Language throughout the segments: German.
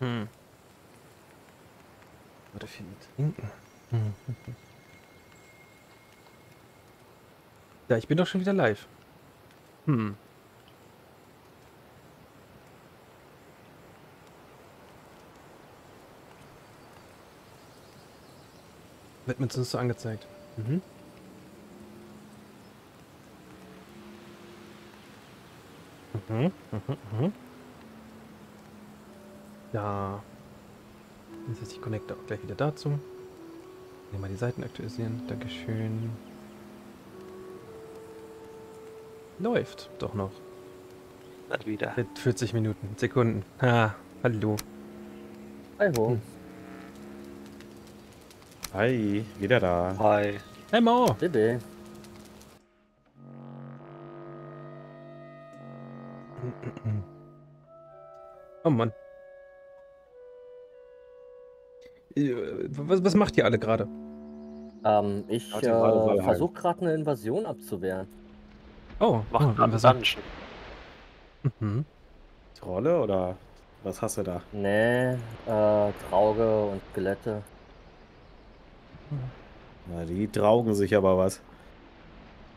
Hm. Oder findet. Hinten. Hm. Ja, ich bin doch schon wieder live. Hm. Wird mir zumindest so angezeigt. Mhm. Mhm, mhm, mhm. Ja. Jetzt ist die Connector auch gleich wieder dazu. Hier mal die Seiten aktualisieren. Dankeschön. Läuft doch noch. Dann wieder. Mit 40 Minuten, Sekunden. Ha, hallo. Hallo. Hm. Hi, wieder da. Hi. Hey Mo! Bitte. Oh Mann. Was, was macht ihr alle gerade? Ähm, ich äh, versuche gerade eine Invasion abzuwehren. Oh, Machen oh, gerade Dungeon. Mhm. Trolle oder was hast du da? Nee, äh, Trauge und Skelette. Na, die traugen sich aber was.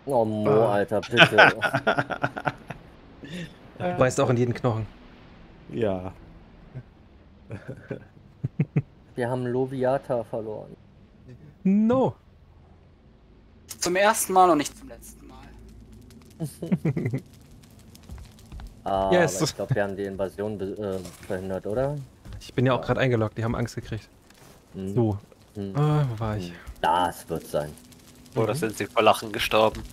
Oh Mo, Ah. Alter, bitte. Du beißt auch in jeden Knochen. Ja. Wir haben Loviata verloren. No. Zum ersten Mal und nicht zum letzten Mal. Ah, Yes. aber ich glaube, wir haben die Invasion äh, verhindert, oder? Ich bin ja auch gerade eingeloggt, die haben Angst gekriegt. Hm. So, Hm. ah, wo war ich? Das wird sein. Oder sind sie vor Lachen gestorben?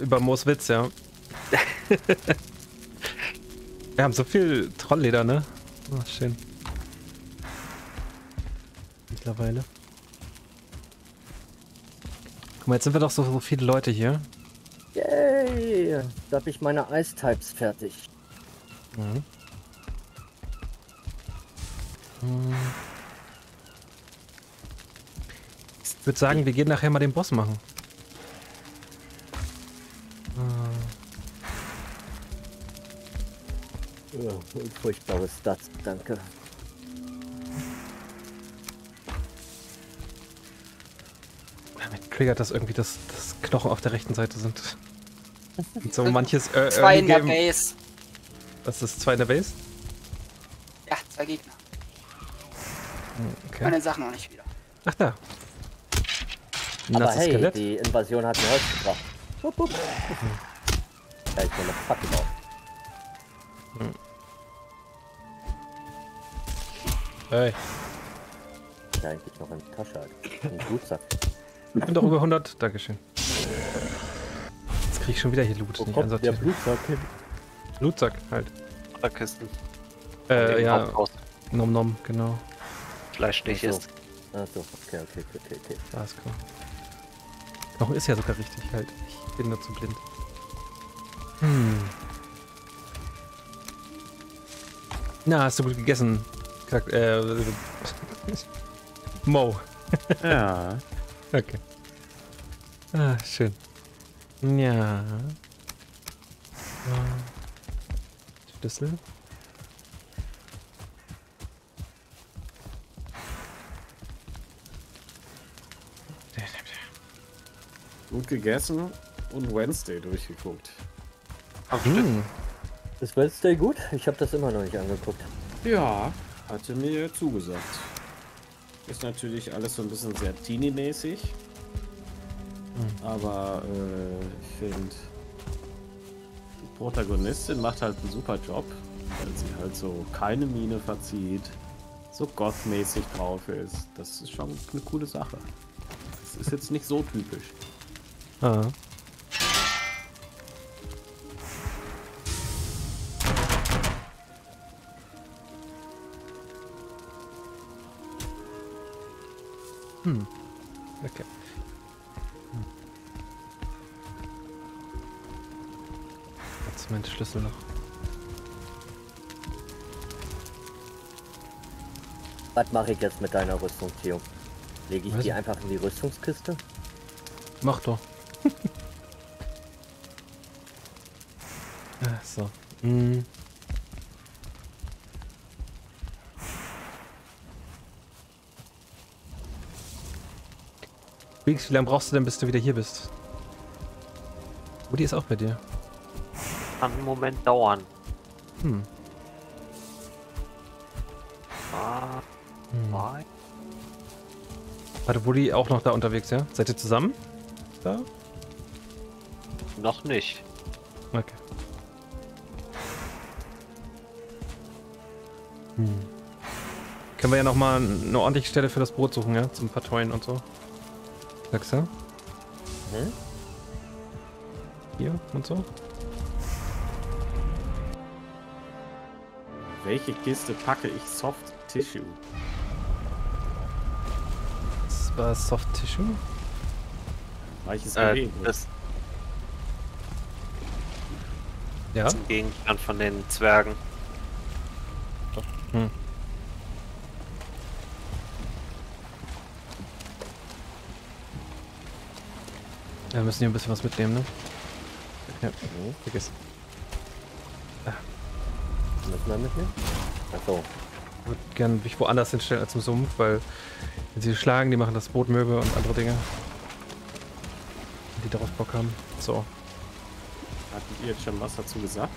Über Moos Witz, ja. Wir haben so viel Trollleder, ne? Oh, schön. Mittlerweile. Guck mal, jetzt sind wir doch so, so viele Leute hier. Yay! Da habe ich meine Ice-Types fertig. Mhm. Hm. Ich würde sagen, wir gehen nachher mal den Boss machen. Äh, Ja, furchtbare Stats, danke. Triggert das irgendwie, dass, dass Knochen auf der rechten Seite sind. Und so manches äh, Zwei in der Base. Was ist zwei in der Base? Ja, zwei Gegner. Hm, Okay. Meine Sachen noch nicht wieder. Ach da. Aber hey, Skelett. die Invasion hat mir Holz gebracht. Wupp, wupp. Ja, ich bin noch Fackel drauf. Hey, Ja, eigentlich noch in die Tasche halt. Ein Blutsack. Ich bin doch über 100. Dankeschön. Jetzt krieg ich schon wieder hier Loot. Wo nicht kommt der. Blutsack hin? Lootsack halt. Oder Kisten. Äh, ja, nom nom, genau. Fleisch nicht Ach so. ist. Achso, okay, okay, okay, okay, okay. Da ist klar. Knochen ist ja sogar richtig halt. Ich bin nur zu blind. Hm. Na, hast du gut gegessen? Gesagt, äh, Mo. Ja. Okay. Ah, schön. Ja. Schlüssel. Gut gegessen und Wednesday durchgeguckt. Stück. Hm. Ist Wednesday gut? Ich habe das immer noch nicht angeguckt. Ja, hatte mir zugesagt. Ist natürlich alles so ein bisschen sehr teeny-mäßig. Aber äh, ich finde, die Protagonistin macht halt einen super Job, weil sie halt so keine Miene verzieht, so gothmäßig drauf ist. Das ist schon eine coole Sache. Das ist jetzt nicht so typisch. Ah. Hm. Okay. Hm. Jetzt mein Schlüssel noch. Was mache ich jetzt mit deiner Rüstung, Theo? Lege ich Weiß die einfach in die Rüstungskiste? Mach doch. So. Hm. Wings, wie lange brauchst du denn, bis du wieder hier bist? Woody ist auch bei dir. Kann einen Moment dauern. Hm. Ah, hm. Warte, Woody auch noch da unterwegs, ja? Seid ihr zusammen? Da? Noch nicht. Okay. Hm. Können wir ja nochmal eine ordentliche Stelle für das Boot suchen, ja? Zum Patrouillen und so. Du? Hm? Hier und so? Welche Kiste packe ich Soft Tissue? Das war Soft Tissue. Weiches Äh, Gewebe. das Ja. ist ein Gegenstand von den Zwergen. Hm. Ja, wir müssen hier ein bisschen was mitnehmen, ne? Ja, Mhm. vergiss. Müssen wir mitnehmen? Achso. Ich würde gerne mich woanders hinstellen als im Sumpf, weil wenn sie schlagen, die machen das Boot mürbe und andere Dinge. Die darauf Bock haben. So. Hattet ihr jetzt schon was dazu gesagt?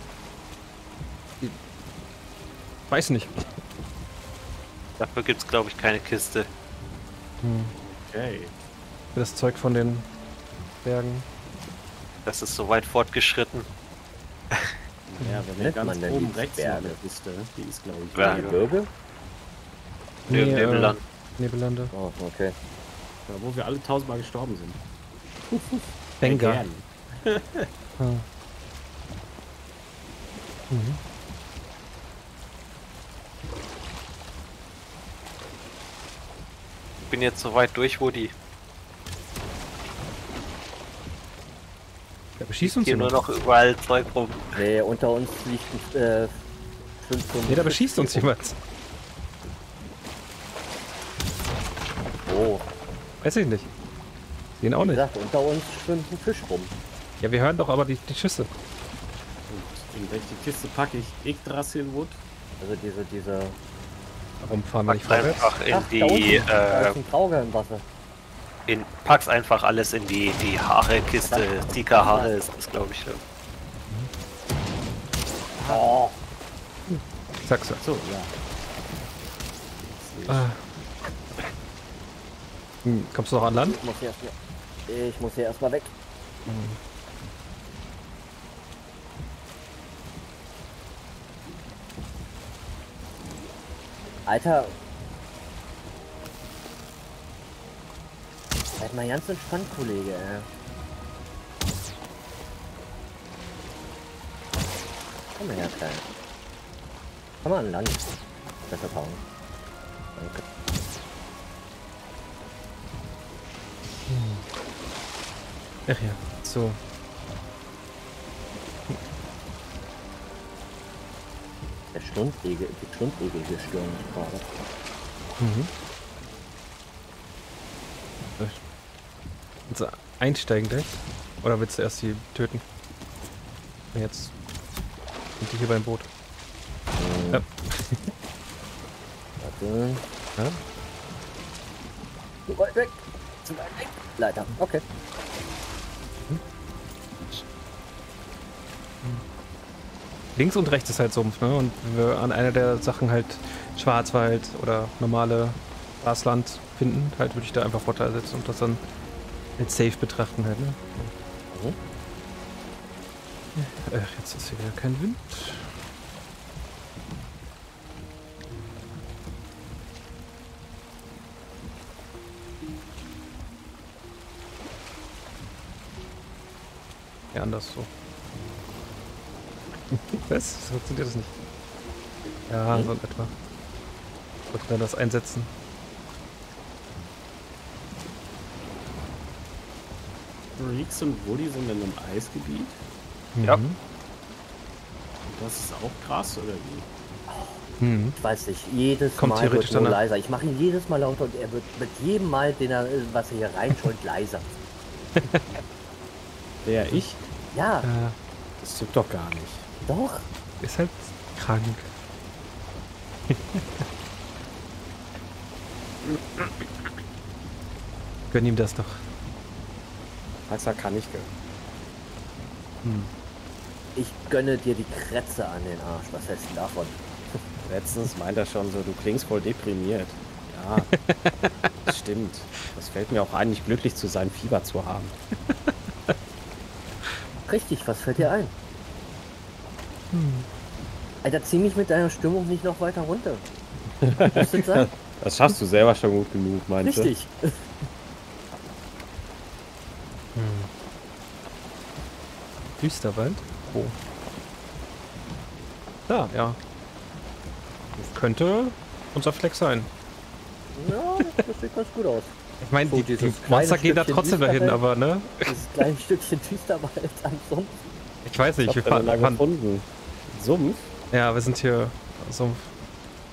Weiß nicht. Dafür gibt es, glaube ich, keine Kiste. Hm. Okay. Für das Zeug von den Bergen. Das ist so weit fortgeschritten. Ja, wenn wir Nennt ganz man oben rechts Berge? noch Kiste, die ist glaube ich Berge. hier. Gebirge? Nee, im äh, Nebelland. Nebellande. Oh, okay. Da, wo wir alle tausendmal gestorben sind. Benga. Ah. Mhm. Ich bin jetzt so weit durch, wo die beschießt uns hier nur jemand. noch überall Zeug rum. Nee, unter uns liegt ein äh, 5 Nee, da beschießt uns jemand. Oh, Weiß ich nicht. Den auch wie nicht. gesagt, unter uns schwimmt ein Fisch rum. Ja, wir hören doch aber die, die Schüsse. Und in welche Kiste packe ich Yggdrasil Wood? Also diese, diese... Warum fahren wir nicht vorwärts? einfach in Ach, da die, unten, da äh, ist ein Trauger im Wasser. In, pack's einfach alles in die, die Haare-Kiste. Sika-Haare ist das, glaube ich. Ja. Oh, Sag's so. So, ja. Ah. Hm, kommst du noch an Land? ich muss hier erstmal... Ich muss hier erstmal weg. Alter. Seid mal ganz entspannt, Kollege, ey. Komm mal her, Klein. Komm mal an Land. Besser tauen. Danke. Ach ja, so. Der Stundegel, die Stundegel hier stören mich gerade. Mhm. Du einsteigen gleich? Oder willst du erst die töten? Jetzt sind die hier beim Boot. Hm. Ja. Warte. Ja? Zu weit weg. Zu weit weg. Leiter. Okay. Links und rechts ist halt Sumpf, ne? Und wenn wir an einer der Sachen halt Schwarzwald oder normale Grasland finden, halt würde ich da einfach Vorteil setzen und das dann als safe betrachten halt, ne? Mhm. Ach, jetzt ist hier wieder kein Wind. Ja, anders so. Was? Funktioniert das nicht? Ja, Hm? so in etwa. Sollte dann das einsetzen. Reeks und Woody sind in einem Eisgebiet. Ja. Mhm. Und das ist auch krass, oder wie? Mhm. Ich weiß nicht, jedes Kommt Mal wird nur leiser. Ich mache ihn jedes Mal lauter und er wird mit jedem Mal, den er, äh, was er hier reinscheut, leiser. Der ich? Ja, Äh, Das stimmt doch gar nicht. doch. ist halt krank. Gönn ihm das doch. Paxa kann ich gönnen. Ich gönne dir die Krätze an den Arsch. Was hältst du davon? Letztens meint er schon so, du klingst voll deprimiert. Ja, das stimmt. Das fällt mir auch ein, nicht glücklich zu sein, Fieber zu haben. Richtig, was fällt dir ein? Alter, zieh mich mit deiner Stimmung nicht noch weiter runter. Das? Das schaffst du selber schon gut genug, meinst du? Richtig. Düsterwald? Wo? Da, ja. Das könnte unser Fleck sein. Ja, das sieht ganz gut aus. Ich meine, So, die, die Monster gehen da trotzdem dahin, aber ne? Dieses kleine Stückchen Düsterwald Sumpf. Ich weiß nicht, Ich wir fahren, fahren, gefunden. Sumpf? Ja, wir sind hier Sumpf.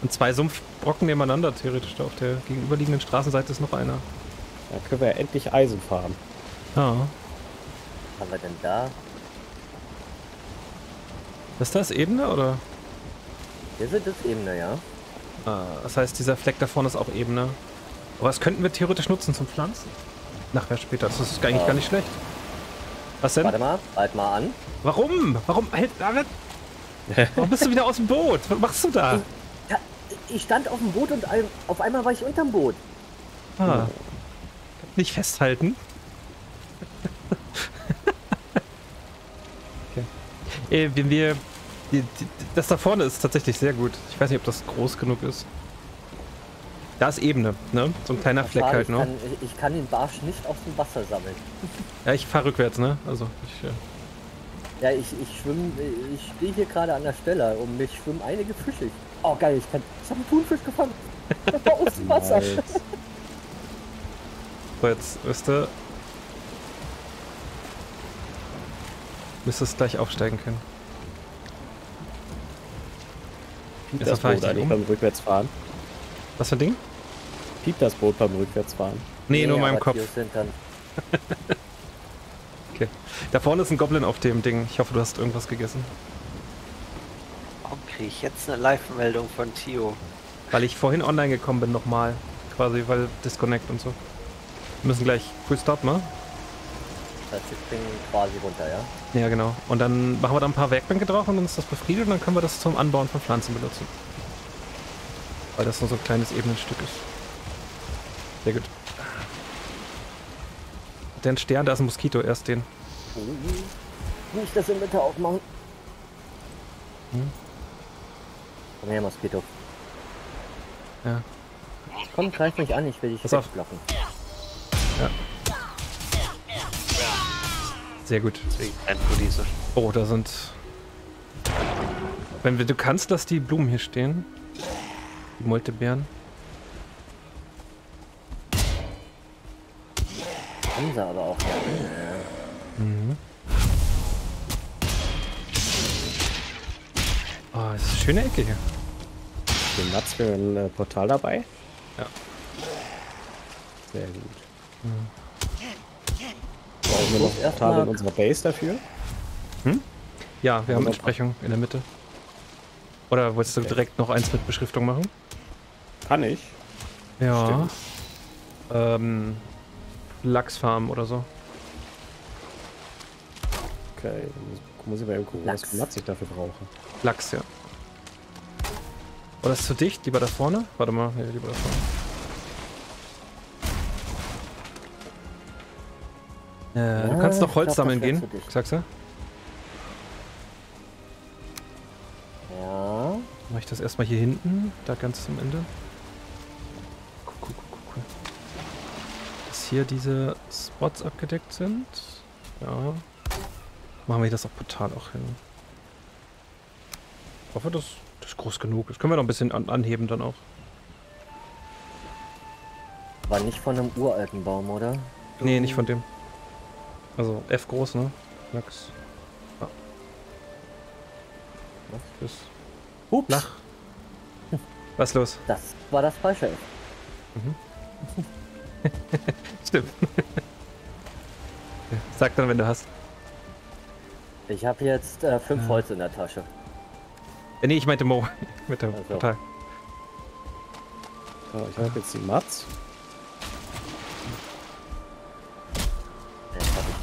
Und zwei Sumpfbrocken nebeneinander, theoretisch. Da auf der gegenüberliegenden Straßenseite ist noch einer. Da können wir endlich Eisen fahren. Ja. Was haben wir denn da? Ist das Ebene oder? Hier sind es Ebene, ja. Ah, das heißt, dieser Fleck da vorne ist auch Ebene. Aber das könnten wir theoretisch nutzen zum Pflanzen. Nachher später. Das ist eigentlich Ja. gar nicht schlecht. Was denn? Warte mal, halt mal an. Warum? Warum? Halt, David! Warum bist du wieder aus dem Boot? Was machst du da? Ja, ich stand auf dem Boot und auf einmal war ich unterm Boot. Ah. Nicht festhalten. okay. Äh, wenn wir. Die, die, das da vorne ist tatsächlich sehr gut. Ich weiß nicht, ob das groß genug ist. Da ist Ebene, ne? So ein kleiner Fleck halt, ich, ne? ich, kann den Barsch nicht aus dem Wasser sammeln. Ja, ich fahr rückwärts, ne? Also, ich. Äh, Ja, ich, ich schwimme, ich stehe hier gerade an der Stelle und mich schwimmen einige Fische. Oh geil, ich kann, ich habe einen Thunfisch gefangen. aus dem Wasser. Nice. so, jetzt wisst ihr. Müsstest gleich aufsteigen können. Piept das Boot eigentlich um. beim Rückwärtsfahren? Was für ein Ding? Piept das Boot beim Rückwärtsfahren? Nee, nur in meinem Kopf. Tios sind dann, Okay. Da vorne ist ein Goblin auf dem Ding. Ich hoffe, du hast irgendwas gegessen. Warum kriege ich jetzt eine Live-Meldung von Tio? Weil ich vorhin online gekommen bin nochmal. Quasi, weil Disconnect und so. Wir müssen gleich Full Stop, ne? das heißt, wir springen quasi runter, ja? Ja, genau. Und dann machen wir da ein paar Werkbänke drauf und dann ist das befriedet und dann können wir das zum Anbauen von Pflanzen benutzen. Weil das nur so ein kleines Ebenenstück ist. Sehr gut. Der ein Stern, da ist ein Moskito, erst den. Nicht das im Winter aufmachen. Hm. Komm her, Moskito. Ja. Komm, greif mich an, ich will dich Pass auf. Sehr gut. Deswegen ein. Oh, da sind. Wenn wir, du kannst, dass die Blumen hier stehen. Die Moltebeeren. Haben sie aber auch, ja. Oh, das ist eine schöne Ecke hier. Den Mats für ein äh, Portal dabei? Ja. Sehr gut. Brauchen wir noch ein Erst Portal mal- in unserer Base dafür? Ja, wir haben Entsprechung in der Mitte. Oder wolltest du Okay. direkt noch eins mit Beschriftung machen? Kann ich. Ja. Stimmt. Ähm, Lachsfarm oder so. Okay, dann muss- ich mal eben gucken, was Lachs. für Mats ich dafür brauche. Lachs, ja. Oder ist zu dicht? Lieber da vorne? Warte mal, nee, lieber da vorne. Äh, du kannst noch Holz glaub, sammeln gehen, sagst du? Ja. Mach ich das erstmal hier hinten, da ganz zum Ende. Cool, cool, cool, cool. Dass hier diese Spots abgedeckt sind. Ja. Machen wir hier das auf Portal auch hin. Ich hoffe, das, das ist groß genug. Das können wir noch ein bisschen an, anheben dann auch. War nicht von einem uralten Baum, oder? Nee, nicht von dem. Also F groß, ne? Lachs. Ah. Was? Das. Hups. Lach. Was ist los? Das war das falsche. Stimmt. Ja, Sag dann, wenn du hast. Ich habe jetzt äh, fünf Ja. Holz in der Tasche. Äh, nee, ich meinte Mo. Mit dem Also. Portal. So, ich habe jetzt die Mats.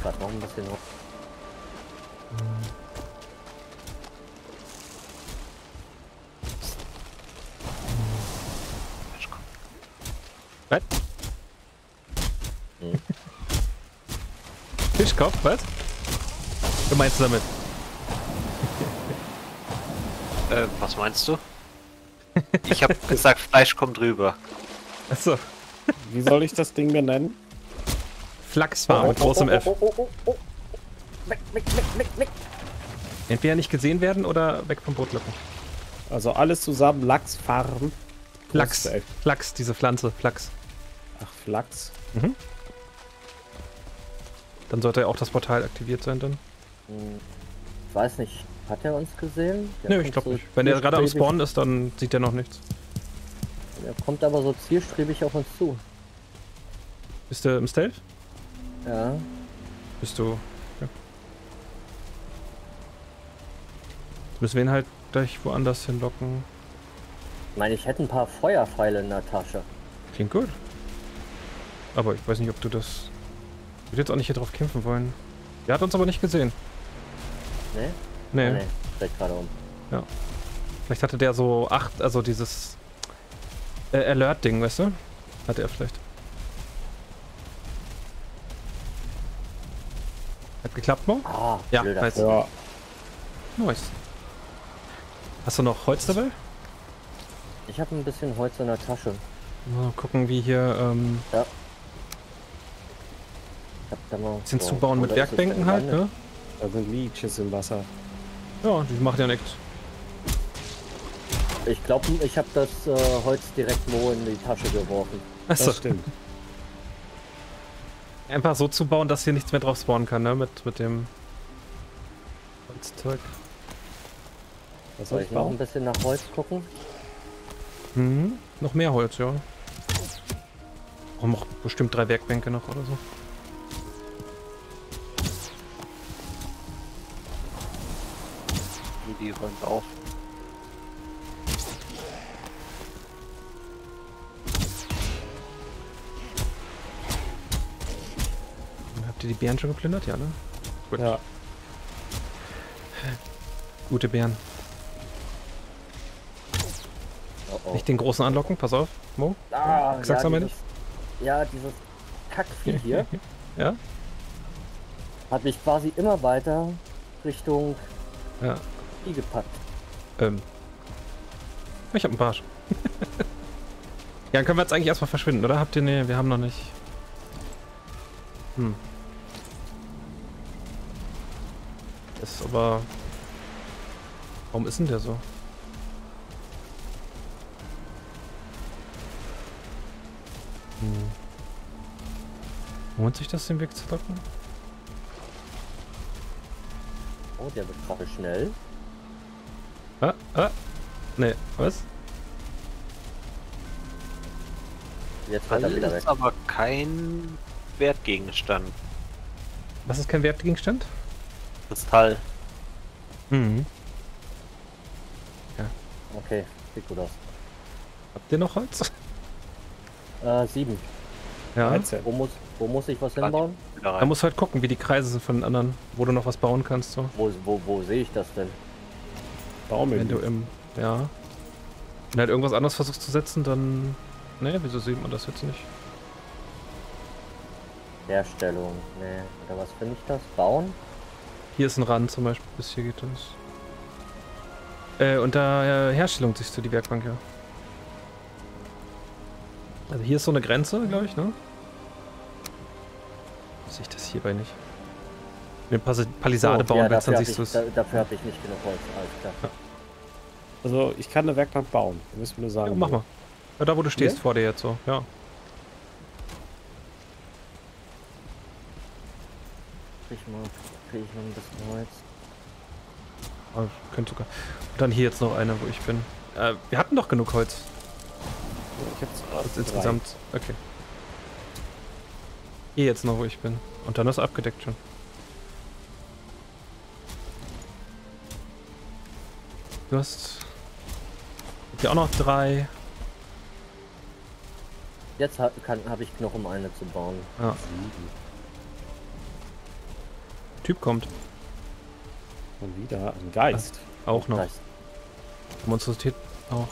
Gerade noch ein bisschen. hoch. Was? Hm. Fischkopf, was? Du meinst damit? Äh, was meinst du? Ich habe gesagt, Fleisch kommt rüber. Achso, Wie soll ich das Ding benennen? Flachsfarm mit großem F. Weg, weg, weg, weg, weg. Entweder nicht gesehen werden oder weg vom Boot locken. Also alles zusammen, Lachsfarm. F. Flachs, diese Pflanze, Flachs. Ach, Flachs. Dann sollte ja auch das Portal aktiviert sein dann. Ich weiß nicht, hat er uns gesehen? Der Nö, ich glaube so nicht. Wenn er gerade am Spawn ist, dann sieht er noch nichts. Er kommt aber so zielstrebig auf uns zu. Bist du im Stealth? Ja. Bist du. Ja. Jetzt müssen wir ihn halt gleich woanders hinlocken. Ich meine, ich hätte ein paar Feuerpfeile in der Tasche. Klingt gut. Aber ich weiß nicht, ob du das. Ich würde jetzt auch nicht hier drauf kämpfen wollen. Der hat uns aber nicht gesehen. Ne? Nee. Ah, nee. Dreht gerade um. Vielleicht hatte der so acht, also dieses äh, Alert-Ding, weißt du? Hat er vielleicht. Hat geklappt, Mo? Ah, Ja. Vogel. Ja, Nice. Hast du noch Holz dabei? Ich habe ein bisschen Holz in der Tasche. Mal gucken, wie hier ähm, Ich hab da mal. bisschen so, zubauen mit Werkbänken halt, ne? da sind Leeches im Wasser. Ja, die macht ja nichts. Ich glaube, ich habe das äh, Holz direkt Mo in die Tasche geworfen. Achso, Das stimmt. Einfach so zu bauen, dass hier nichts mehr drauf spawnen kann, ne? Mit, mit dem Holzzeug. Was Soll ich noch ein bisschen nach Holz gucken? Mhm. Noch mehr Holz, ja. Brauchen noch bestimmt drei Werkbänke noch oder so. Die räumt auf. Ihr die Bären schon geplündert? Ja, ne? Gut. Ja, Gute Bären. Oh, oh. Nicht den großen anlocken, pass auf, Mo. Ah, Sag's ja, mal dieses, ja, dieses Kackvieh hier Ja? hat mich quasi immer weiter Richtung Ja. Vieh gepackt. Ähm. Ich hab einen Barsch. ja, dann können wir jetzt eigentlich erstmal verschwinden, oder? Habt ihr ne? Wir haben noch nicht. Hm. Ist aber. Warum ist denn der so? Hm. Lohnt sich das, den Weg zu locken? Oh, der wird gerade schnell. Ah, ah. Nee, was? Jetzt wird er Alles wieder weg. ist aber kein Wertgegenstand. Was ist kein Wertgegenstand? Kristall. Mhm. Okay, sieht gut aus. Habt ihr noch Holz? Äh, sieben. Ja. 13. Wo muss, wo muss ich was hinbauen? Da du halt gucken, wie die Kreise sind von den anderen, wo du noch was bauen kannst. So. Wo, wo, wo sehe ich das denn? Baumel. Wenn du im. Ja. Wenn halt irgendwas anderes versuchst zu setzen, dann. Ne, wieso sieht man das jetzt nicht? Herstellung. Nee, oder was finde ich das? Bauen? Hier ist ein Rand zum Beispiel, bis hier geht das. Äh, unter äh, Herstellung siehst du die Werkbank, ja. Also hier ist so eine Grenze, glaube ich, ne? Sehe ich das hierbei nicht. Wenn du eine Palisade So, bauen ja, willst, dann siehst du es. da, dafür habe ich nicht genug Holz. Alles klar. Also ich kann eine Werkbank bauen. Du musst mir nur sagen. Ja, mach mal. Ja, da wo du stehst, Hier? vor dir jetzt so, ja. Krieg ich mal, krieg ich noch ein bisschen Holz. Aber könnte sogar. Und dann hier jetzt noch eine, wo ich bin. Äh, wir hatten doch genug Holz. Ich hab's Also insgesamt. Okay. Hier jetzt noch, wo ich bin. Und dann ist abgedeckt schon. Du hast. Hier auch noch drei. Jetzt ha, habe ich genug, um eine zu bauen. Ja. Typ kommt. Und wieder ein Geist. Auch noch. Nice. Monstrosität auch.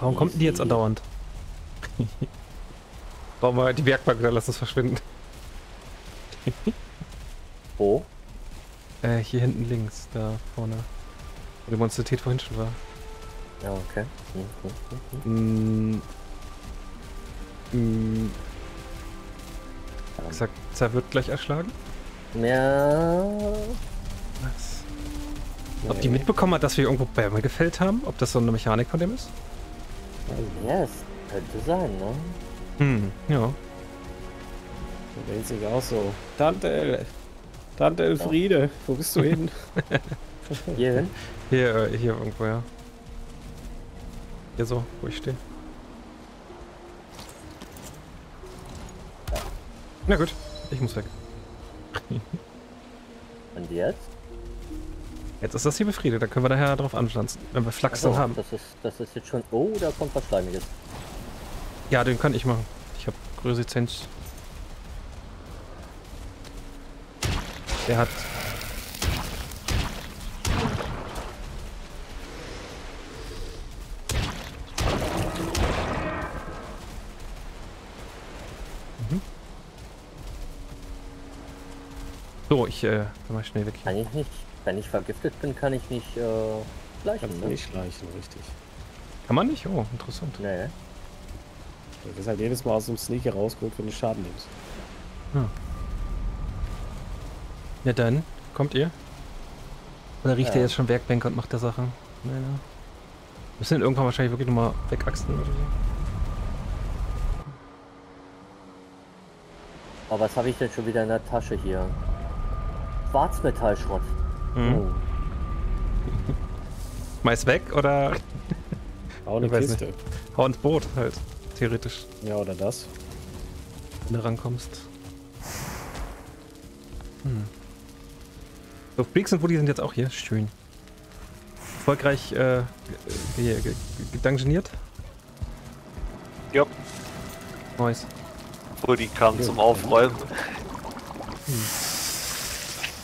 Warum kommt denn die jetzt andauernd? Brauchen wir die Werkbank oder lass uns verschwinden. Wo? Äh, hier hinten links, da vorne. Wo die Monstrosität vorhin schon war. Ja, okay. Hm, hm, hm, hm. Mm. Mm. Gesagt, Zer wird gleich erschlagen? Ja. Was? Ob die mitbekommen hat, dass wir irgendwo Bäume gefällt haben? Ob das so eine Mechanik von dem ist? Ja, es könnte sein, ne? Hm, ja. Der denkt sich auch so. Tante, El Tante Elfriede, wo bist du hin? Hier hin? Hier, äh, hier irgendwo, ja. Hier so, wo ich stehe. Na gut, ich muss weg. Und jetzt? Jetzt ist das hier befriedet, da können wir daher drauf anpflanzen, wenn wir Flachs dann Achso, haben. das ist, das ist jetzt schon. Oh, da kommt was Schleimiges. Ja, den kann ich machen. Ich habe Resistenz. Der hat. So, ich äh, geh mal schnell weg hier. Kann ich nicht. Wenn ich vergiftet bin, kann ich nicht äh, schleichen, Kannst ne? nicht schleichen, richtig. Kann man nicht? Oh, interessant. Nee. Du wirst halt jedes Mal aus dem Sneaker rausgeholt, wenn du Schaden nimmst. Ja dann, kommt ihr? Oder riecht Ja. er jetzt schon Werkbänke und macht der Sache? Nee, ne? Müssen irgendwann wahrscheinlich wirklich nochmal wegachsen oder so. Aber was habe ich denn schon wieder in der Tasche hier? Schwarzmetallschrott. Mhm. Oh. Schmeiß weg oder Bau eine Kiste. hau ins Boot halt. Theoretisch, Ja, oder das. wenn du rankommst. Hm. So, Freaks und Woody sind jetzt auch hier. Schön. Erfolgreich äh, ge- ge- ge- gedungeoniert. Ja, Nice. Woody kam zum Aufräumen.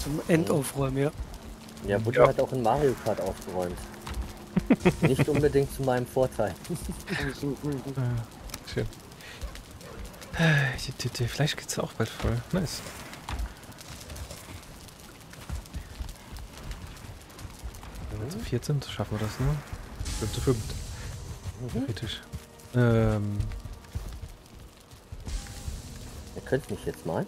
Zum Endaufräumen, ja. Ja, Woody Ja. hat auch in Mario Kart aufgeräumt. Nicht unbedingt zu meinem Vorteil. Schön. Äh, Die, die, die Fleischkiste auch bald voll. Nice. Wenn wir zu viert sind, schaffen wir das, ne? Fünf zu fünf. Theoretisch. Ähm. Ihr könnt mich jetzt mal.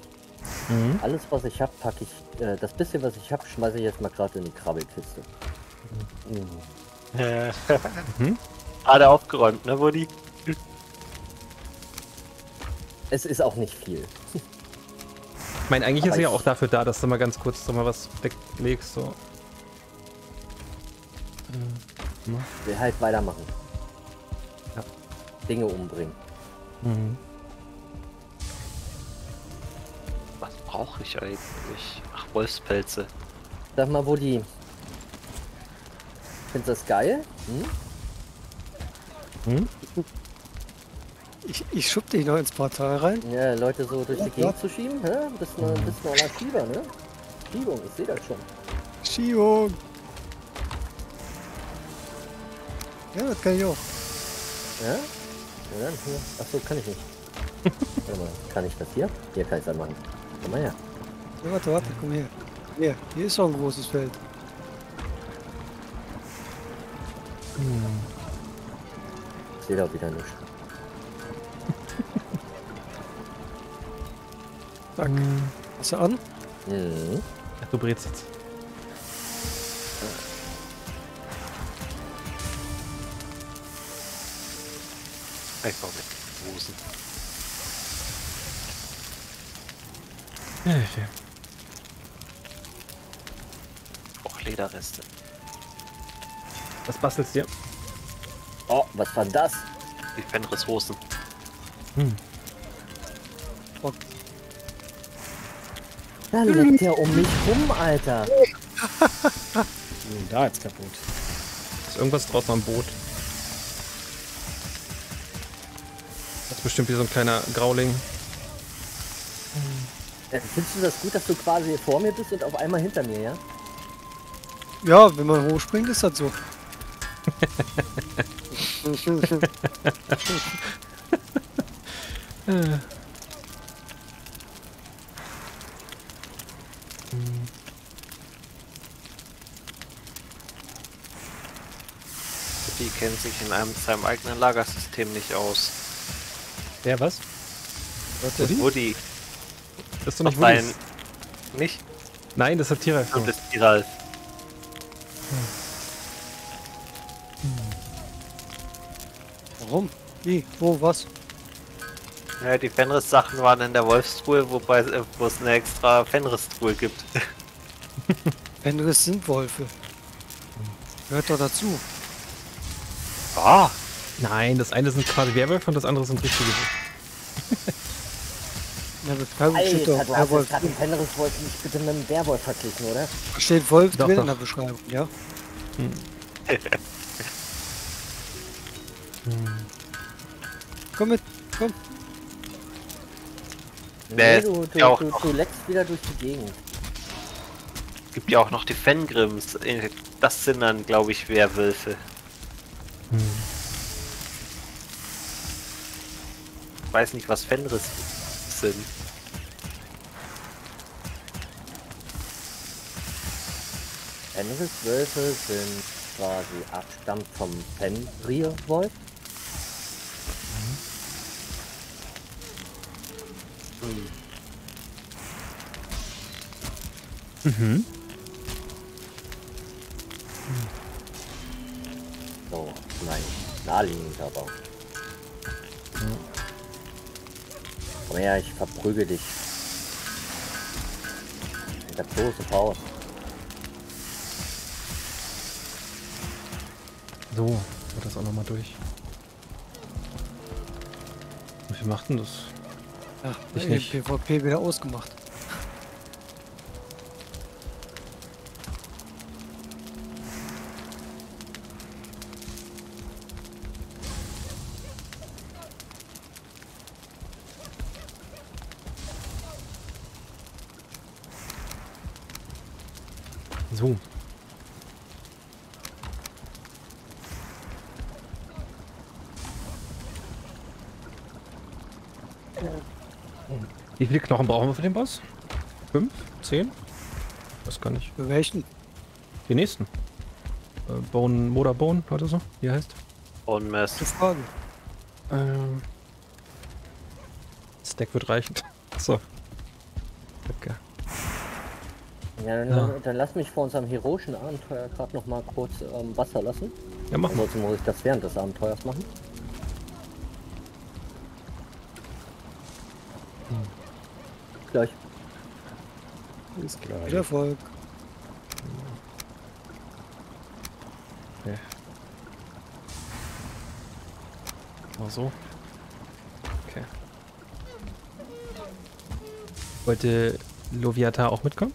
Mhm. Alles, was ich habe, packe ich. Äh, das bisschen, was ich habe, schmeiße ich jetzt mal gerade in die Krabbelkiste. Mhm. Gerade aufgeräumt, ne, Woody? Es ist auch nicht viel. Ich meine, eigentlich ist Aber er ja ich- auch dafür da, dass du mal ganz kurz so mal was weglegst. So. Will halt weitermachen. Ja. Dinge umbringen. Mhm. Was brauche ich eigentlich? Wolfspelze. Sag mal, Woody. Findest du das geil? Hm? Mhm. Ich, ich schub dich noch ins Portal rein. Ja, Leute so durch die Gegend zu schieben? Hä? Bist du bist du aller Schieber, ne? Schiebung, ich sehe das schon. Schiebung. Ja, das kann ich auch. Ja? Ja, dann hier. Achso, kann ich nicht. Warte mal, kann ich das hier? Hier kann ich es anmachen. Komm mal her. Ja, warte, warte, komm her. Hier, hier ist schon ein großes Feld. Ich sehe da wieder nichts. Zack. Hast du an? Mhm. Ach, du brätst jetzt. Ich brauche mit Hosen. Ja, okay. Lederreste. Was bastelst du dir? Oh, was war das? Die Fenris-Hosen. Oh, Da leckt der um mich rum, Alter. Da jetzt kaputt. Ist irgendwas draußen am Boot? bestimmt wie so ein kleiner Grauling. Äh, Findest du das gut, dass du quasi vor mir bist und auf einmal hinter mir, ja? Ja, wenn man hochspringt, ist das so. Die kennt sich in einem, seinem eigenen Lagersystem nicht aus. Wer was? Warte, Woody, Das ist doch nicht dein. Woodys. Nicht? Nein, das hat Tierreif. Du bist Tiral. Wie? Wo? Was? Ja, die Fenris-Sachen waren in der Wolfstruhe, wobei äh, wo es eine extra Fenris-Truhe gibt. Fenris sind Wölfe. Gehört doch dazu. Ah, Nein, das eine sind quasi Werwölfe und das andere sind richtige Wölfe. Der Beschreibung steht Alter, doch du hast Werwolf gerade den Fenris-Wolf nicht bitte mit einem Werwolf verglichen, oder? Steht Wolf Doch, drin doch. in der Beschreibung, ja? Komm mit, komm. Nee, du, du, ja auch du, du leckst wieder durch die Gegend. gibt ja auch noch die Fengrims. Das sind dann, glaube ich, Werwölfe. Ich weiß nicht, was Fenris sind. Fenris-Wölfe sind quasi abstammt vom Fenrir-Wolf. Mhm. So, nein, naheliegend aber. Komm her, ich verprüge dich. Mit der bloßen Faust. So, wird das auch nochmal durch. Wie macht denn das? Ja, Ich ich nicht. PvP wieder ausgemacht. Viele Knochen brauchen wir für den Boss? Fünf? Zehn? Das kann ich. Für welchen? Die nächsten. Äh, Bone, Moda Bone oder so, wie er heißt. Und Mess. Gute Frage. Ähm. Stack wird reichen. So. Okay. Ja, dann, Ja. dann lass mich vor unserem heroischen Abenteuer gerade noch mal kurz ähm, Wasser lassen. Ja, mach. Ansonsten muss ich das während des Abenteuers machen. Ist klar. Viel Erfolg. Mal so. Okay. Wollte Loviata auch mitkommen?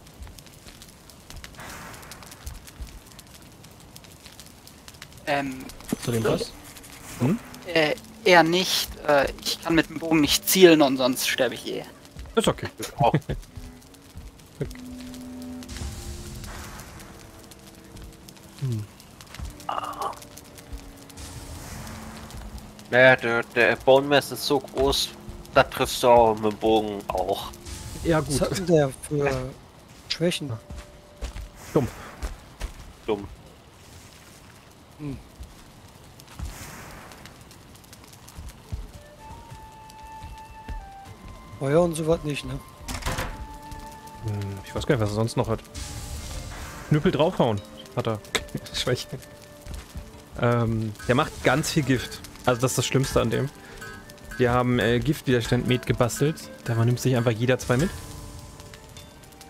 Ähm, Zu dem Boss? äh, eher nicht. Äh, ich kann mit dem Bogen nicht zielen und sonst sterbe ich eh. Ist okay. Naja, der, der Bone Mess ist so groß, da triffst du auch mit dem Bogen auch. Ja, Was gut. hat denn der für Schwächen? Dumm. Dumm. Feuer und sowas nicht, ne? Hm, Ich weiß gar nicht, was er sonst noch hat. Knüppel draufhauen. Hat er. Schwäche. Ähm, der macht ganz viel Gift. Also das ist das Schlimmste an dem. Wir haben äh, Giftwiderstand mit gebastelt. Da nimmt sich einfach jeder zwei mit.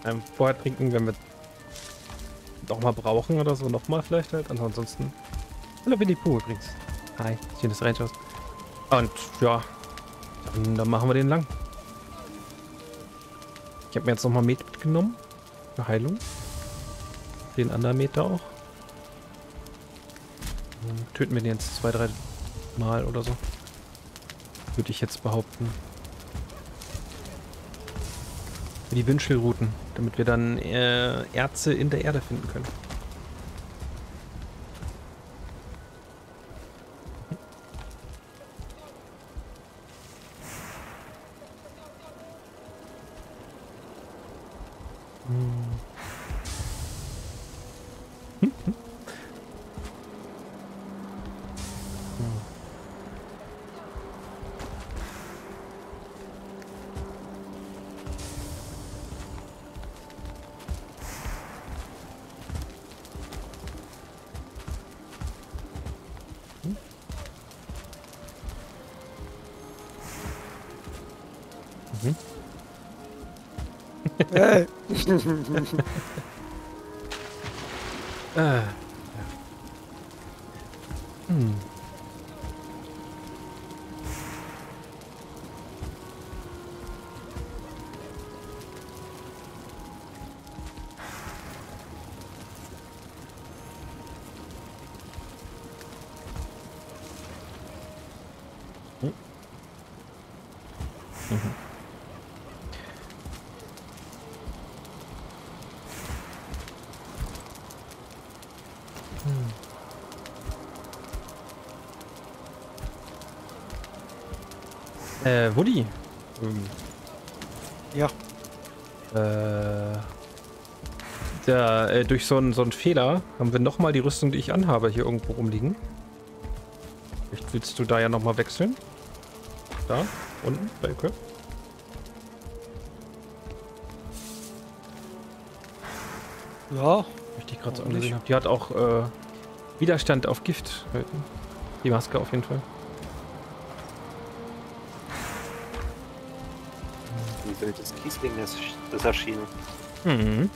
Ähm, vorher trinken, wenn wir doch mal brauchen oder so, nochmal vielleicht halt. Also ansonsten. Hallo Winnie Pooh übrigens. Hi, schön, dass du reinschaust. Und ja, dann, dann machen wir den lang. Ich habe mir jetzt nochmal Met mitgenommen. Für Heilung. Den anderen Meter auch. Dann töten wir den jetzt zwei, drei Mal oder so. Würde ich jetzt behaupten. Die Wünschelrouten, damit wir dann äh, Erze in der Erde finden können. Hey, Woody. Ähm, ja, Äh, der, äh, durch so einen so einen Fehler haben wir nochmal die Rüstung, die ich anhabe, hier irgendwo rumliegen. Vielleicht willst du da ja nochmal wechseln. Da, unten, bei Equip. ja, Weil ich gerade so angesehen habe. Die hat auch äh, Widerstand auf Gift. Die Maske auf jeden Fall. Ein wildes Kiesling ist, erschienen. Mhm.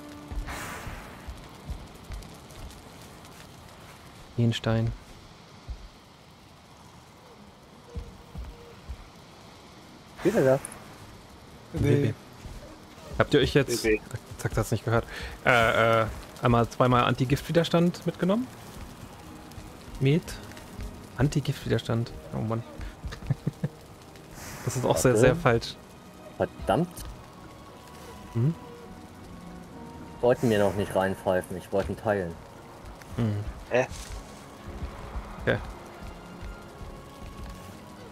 Stein. Geht er da? nee. Habt ihr euch jetzt, BB. zack, das nicht gehört, äh, äh, einmal zweimal Anti-Gift-Widerstand mitgenommen? Met? Anti-Gift-Widerstand. Oh Mann. das ist auch sehr, sehr falsch. Verdammt. Hm? Wollten mir noch nicht reinpfeifen, ich wollte ihn teilen. Hm. Hä? Okay.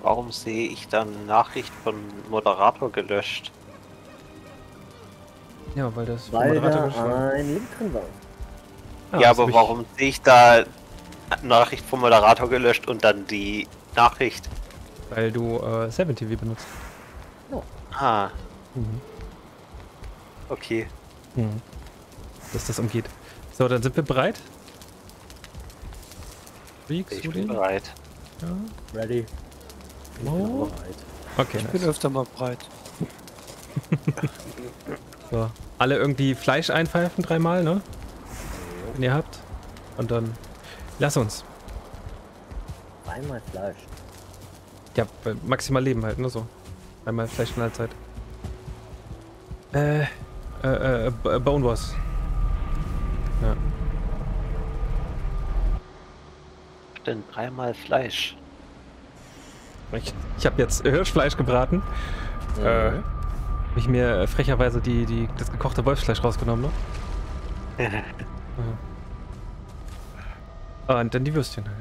Warum sehe ich dann Nachricht von Moderator gelöscht? Ja, weil das Weil Moderator da geschrieben- ein Link drin war. Ja, das aber warum sehe ich da Nachricht vom Moderator gelöscht und dann die Nachricht? Weil du äh, 7TV benutzt. Ah, Mhm. okay. Mhm. Dass das umgeht. So, dann sind wir bereit. Freaks, Ich bin Julian? bereit. Ja. Ready. Ich bin Oh. bereit. Okay, Ich bin nice. öfter mal breit. So. Alle irgendwie Fleisch einpfeifen dreimal, ne? Wenn ihr habt. Und dann lass uns. Einmal Fleisch. Ja, maximal Leben halt, ne? So. Einmal Fleisch in Allzeit. Äh, äh, äh, B- Bone Wars. Ja. Denn dreimal Fleisch. Ich, ich habe jetzt Hirschfleisch gebraten. Äh, Mhm. hab ich mir äh, frecherweise die, die, das gekochte Wolfsfleisch rausgenommen, ne? Ja. Und dann die Würstchen halt.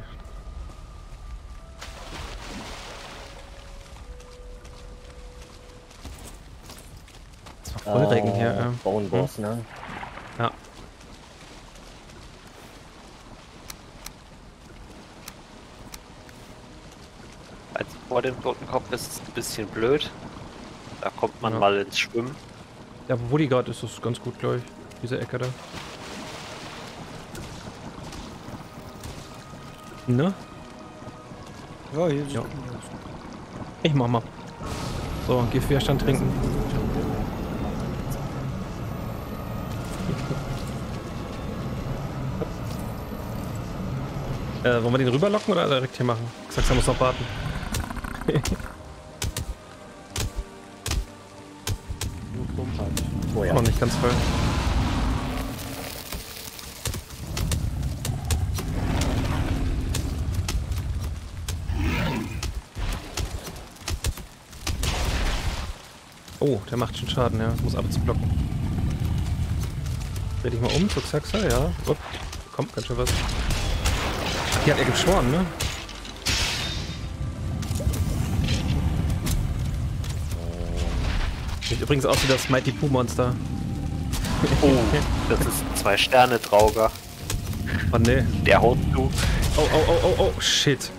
Es war voll Regen hier. Äh, Ja. Bone Boss, ne? ja. Als vor dem Totenkopf ist es ein bisschen blöd. Da kommt man Ja. mal ins Schwimmen. Ja, aber Bodyguard ist es ganz gut, glaube ich. Diese Ecke da. Ne? Ja, hier ist Ja. Ich mach mal. So, Giftwiderstand trinken. Äh, wollen wir den rüberlocken oder direkt hier machen? Du, muss noch warten. Oh ja. Noch nicht ganz voll. Oh, der macht schon Schaden, ja. Muss ab zu blocken. Dreh dich mal um, zu Zaxa, ja. Upp, kommt ganz schön was. Die hat er geschworen, ne? Sieht übrigens aus wie das Mighty Pooh Monster. Oh, das ist ein Zwei-Sterne-Trauger. Oh ne. Der haut zu. Oh, oh, oh, oh, oh, shit.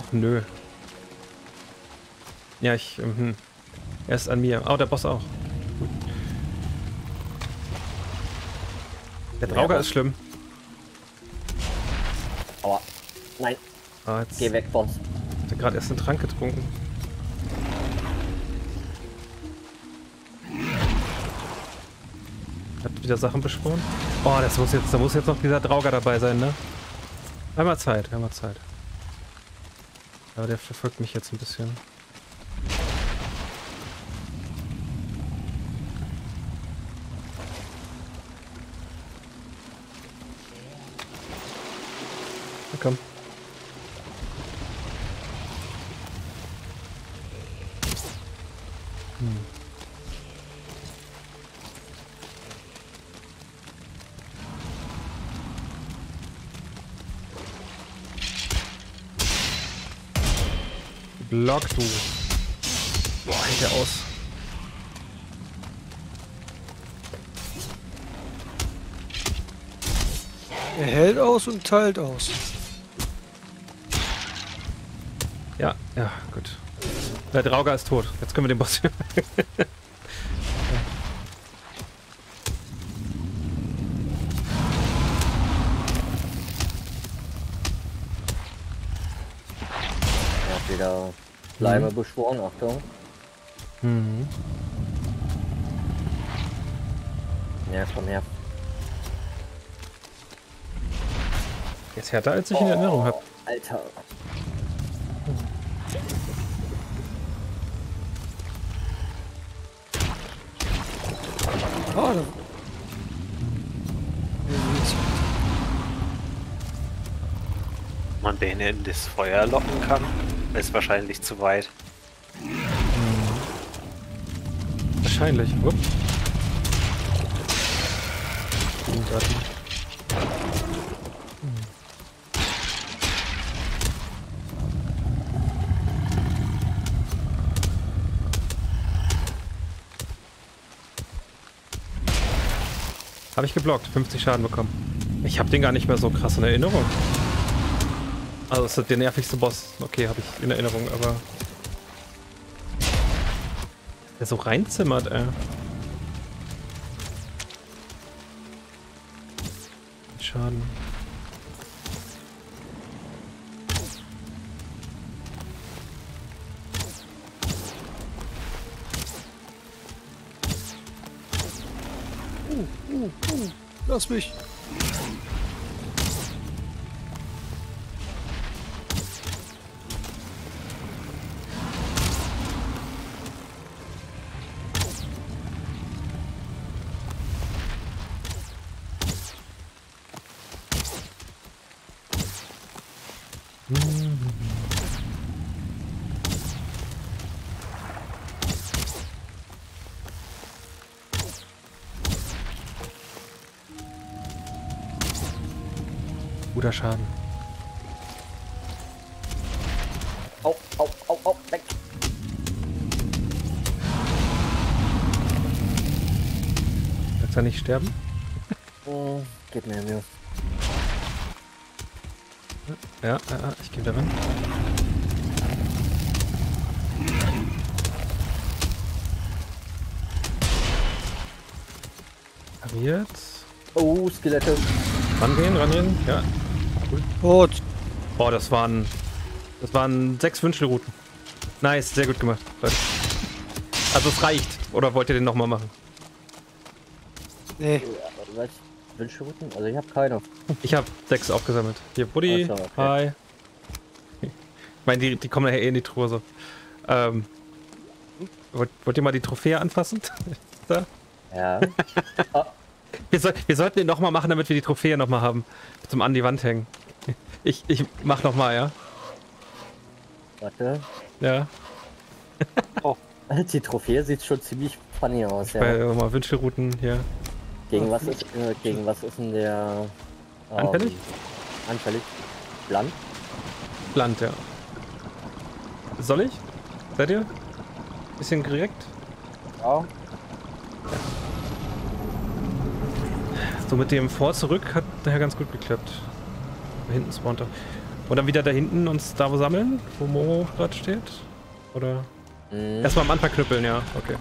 Ach nö. Ja, ich, mhm. Er ist an mir. Oh, der Boss auch. Der Trauger Ja, ist schlimm. Ah, jetzt geh weg, Boss. hat er gerade erst einen Trank getrunken. Hat wieder Sachen beschworen. Oh, das muss jetzt, da muss jetzt noch dieser Trauger dabei sein, ne? Einmal Zeit, einmal Zeit. Aber der verfolgt mich jetzt ein bisschen. Block, du. Boah, hält der aus. Er hält aus und teilt aus. Ja, ja, gut. Der Drauger ist tot. Jetzt können wir den Boss. Er hat wieder Schleimer beschworen, Achtung. mhm. Ja, komm her. Ist härter, als ich in Erinnerung habe. Alter. Ah, da. Jetzt. man den in das Feuer locken kann, ist wahrscheinlich zu weit. Wahrscheinlich. Teamdaten. Habe ich geblockt, 50 Schaden bekommen. Ich habe den gar nicht mehr so krass in Erinnerung. Also ist der nervigste Boss. Okay, habe ich in Erinnerung, aber... Der so reinzimmert, ey. Schaden. Lass mich. Schaden. Au, au, au, au, weg. Kannst du nicht sterben? Hm, Gib mir Mühe. Ja, ja, ich gehe da ran. Pariert. Oh, Skelette. Rangehen, rangehen. Ja. Tot. Boah, das waren. Das waren sechs Wünschelrouten. Nice, sehr gut gemacht. Leute. Also es reicht. Oder wollt ihr den nochmal machen? Nee. Ja? Wünschrouten? Also ich habe keine. Ich habe sechs aufgesammelt. Hier, Buddy. So, okay. Hi. Ich meine, die, die kommen nachher eh in die Truhe so. Ähm, wollt, wollt ihr mal die Trophäe anfassen? da? Ja. Wir, soll, wir sollten den nochmal machen, damit wir die Trophäe nochmal haben. Zum an die Wand hängen. Ich, ich mach nochmal, ja? Warte. Ja. Die Trophäe sieht schon ziemlich funny aus, ja. Bei mal Wünschelrouten hier. Gegen was ist, äh, gegen was ist denn der... ähm, Anfällig? Anfällig. Land? Land, ja. Soll ich? Seid ihr? Bisschen direkt? Ja. So mit dem Vor zurück hat daher ganz gut geklappt. Hinten spawnt er. Und dann wieder da hinten uns da wo sammeln, wo Momo gerade steht? Oder? Mhm. Erstmal am Anfang knüppeln, ja, okay.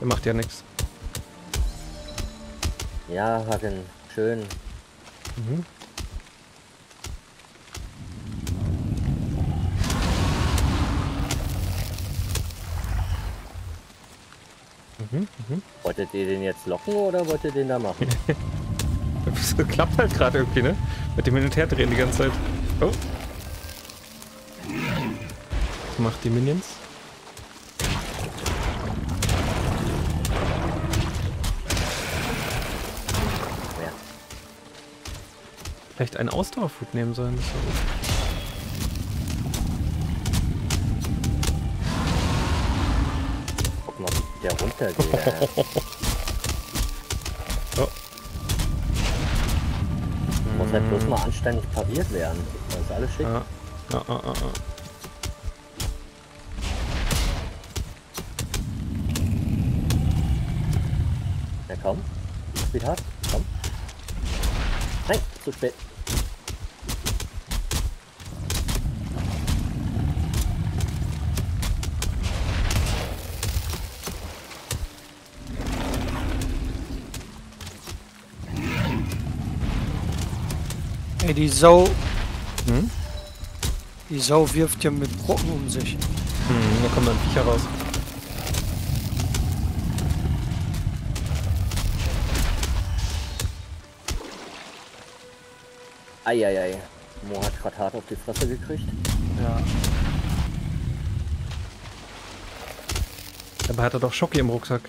Der macht ja nichts. Ja, Hagen. Schön. Mhm. Mhm, mhm. Wolltet ihr den jetzt locken oder wollt ihr den da machen? Das klappt halt gerade irgendwie, ne? Mit dem Hin- und Herdrehen die ganze Zeit. Oh. Was macht die Minions? Vielleicht einen Ausdauerfood nehmen sollen. Guck mal, wie der runtergeht. Muss halt bloß mal anständig pariert werden. Das ist alles schick. Ah, ah, ah, ah. Ja, komm. Sweetheart, komm. Nein, zu spät. Ey, die Sau. Hm? Die Sau wirft ja mit Brocken um sich. Hm, da kommen dann Viecher raus. Eieiei. Mo hat grad hart auf die Fresse gekriegt. Ja. Dabei hat er doch Schocki im Rucksack.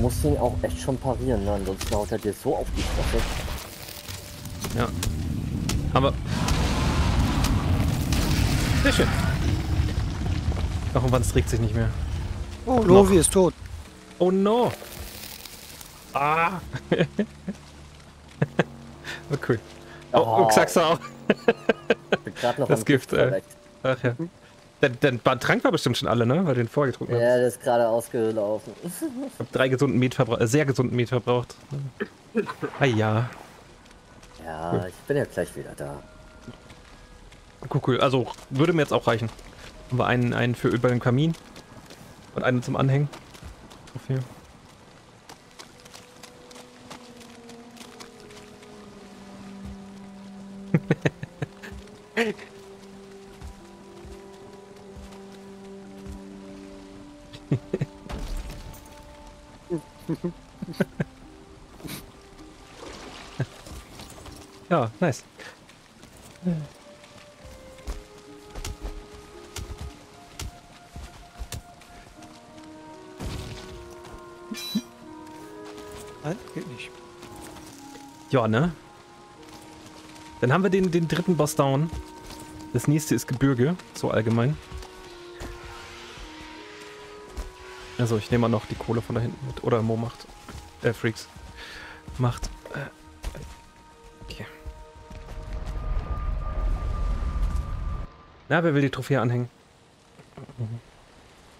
Du musst ihn auch echt schon parieren, ne? ansonsten haut er dir so auf die Fresse. Ja. Aber. Sehr schön. Ach, und wann es trägt sich nicht mehr. Oh, Lovi ist tot. Oh no! Ah! oh, cool. Oh, oh, sagst du auch. Noch Das Gift, ey. verreckt. Ach ja. Der, der Trank war bestimmt schon alle, ne? Weil du den vorher getrunken hast. Ja, der ist gerade ausgelaufen. Ich hab drei gesunden Met verbraucht, äh, sehr gesunden Met verbraucht. Ah ja. Ja, ich bin ja gleich wieder da. Cool, cool. Also würde mir jetzt auch reichen. Haben wir einen, einen für über den Kamin und einen zum Anhängen. Trophäe. ja, nice. Nein, geht nicht. Ja, ne? Dann haben wir den, den dritten Boss down. Das nächste ist Gebirge, so allgemein. Also ich nehme mal noch die Kohle von da hinten mit. Oder Mo macht. Äh, Freaks. Macht. Äh, okay. Na, wer will die Trophäe anhängen?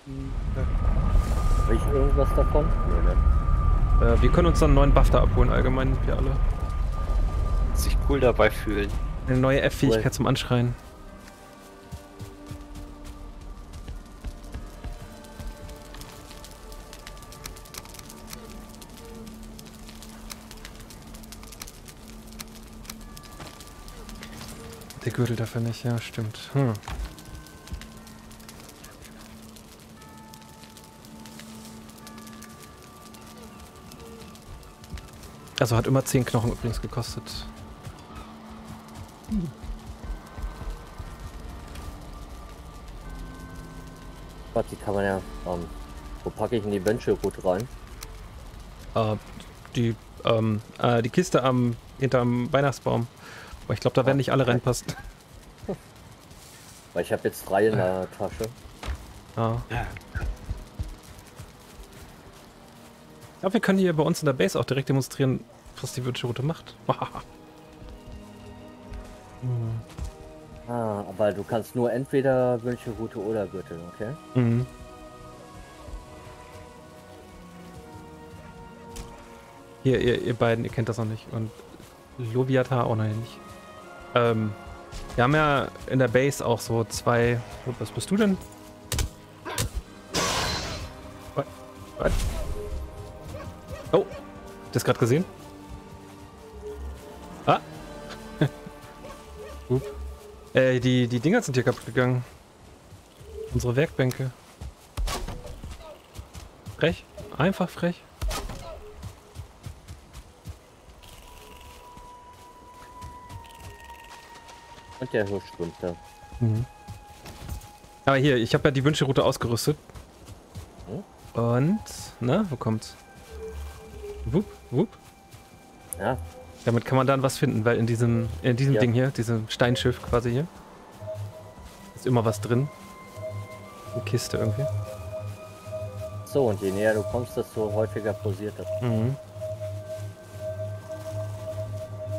Hm, ja. Habe ich irgendwas davon? Nee, ne? Äh, wir können uns dann einen neuen Buff da abholen, allgemein, wir alle. Sich cool dabei fühlen. Eine neue F-Fähigkeit Cool. zum Anschreien. Gürtel dafür nicht, ja, stimmt. Hm. Also hat immer 10 Knochen übrigens gekostet. Gott, die kann man ja. Ähm, wo packe ich in die Benche gut rein? Äh, die, ähm, äh, die Kiste am hinterm Weihnachtsbaum. Aber ich glaube, da werden nicht alle reinpassen. Weil ich habe jetzt frei in der Tasche. Ah. Ich glaube, wir können hier bei uns in der Base auch direkt demonstrieren, was die Wünschelroute macht. Hm. Ah, aber du kannst nur entweder Wünschelroute oder Gürtel, okay? Mhm. Hier, ihr, ihr beiden, ihr kennt das noch nicht. Und Loviata auch noch nicht. Ähm, wir haben ja in der Base auch so zwei. Was bist du denn? What? What? Oh, das gerade gesehen? Ah. Up. Äh, die, die Dinger sind hier kaputt gegangen. Unsere Werkbänke. Frech. Einfach frech. Und der Hirsch da. Mhm. Aber hier, ich habe ja die Wünschelroute ausgerüstet. Und, na, wo kommt's? Wupp, wupp. Ja, Damit kann man dann was finden, weil in diesem, in diesem Ja. Ding hier, diesem Steinschiff quasi hier, ist immer was drin. Eine Kiste irgendwie. so und je näher du kommst, desto häufiger posiert das. Mhm.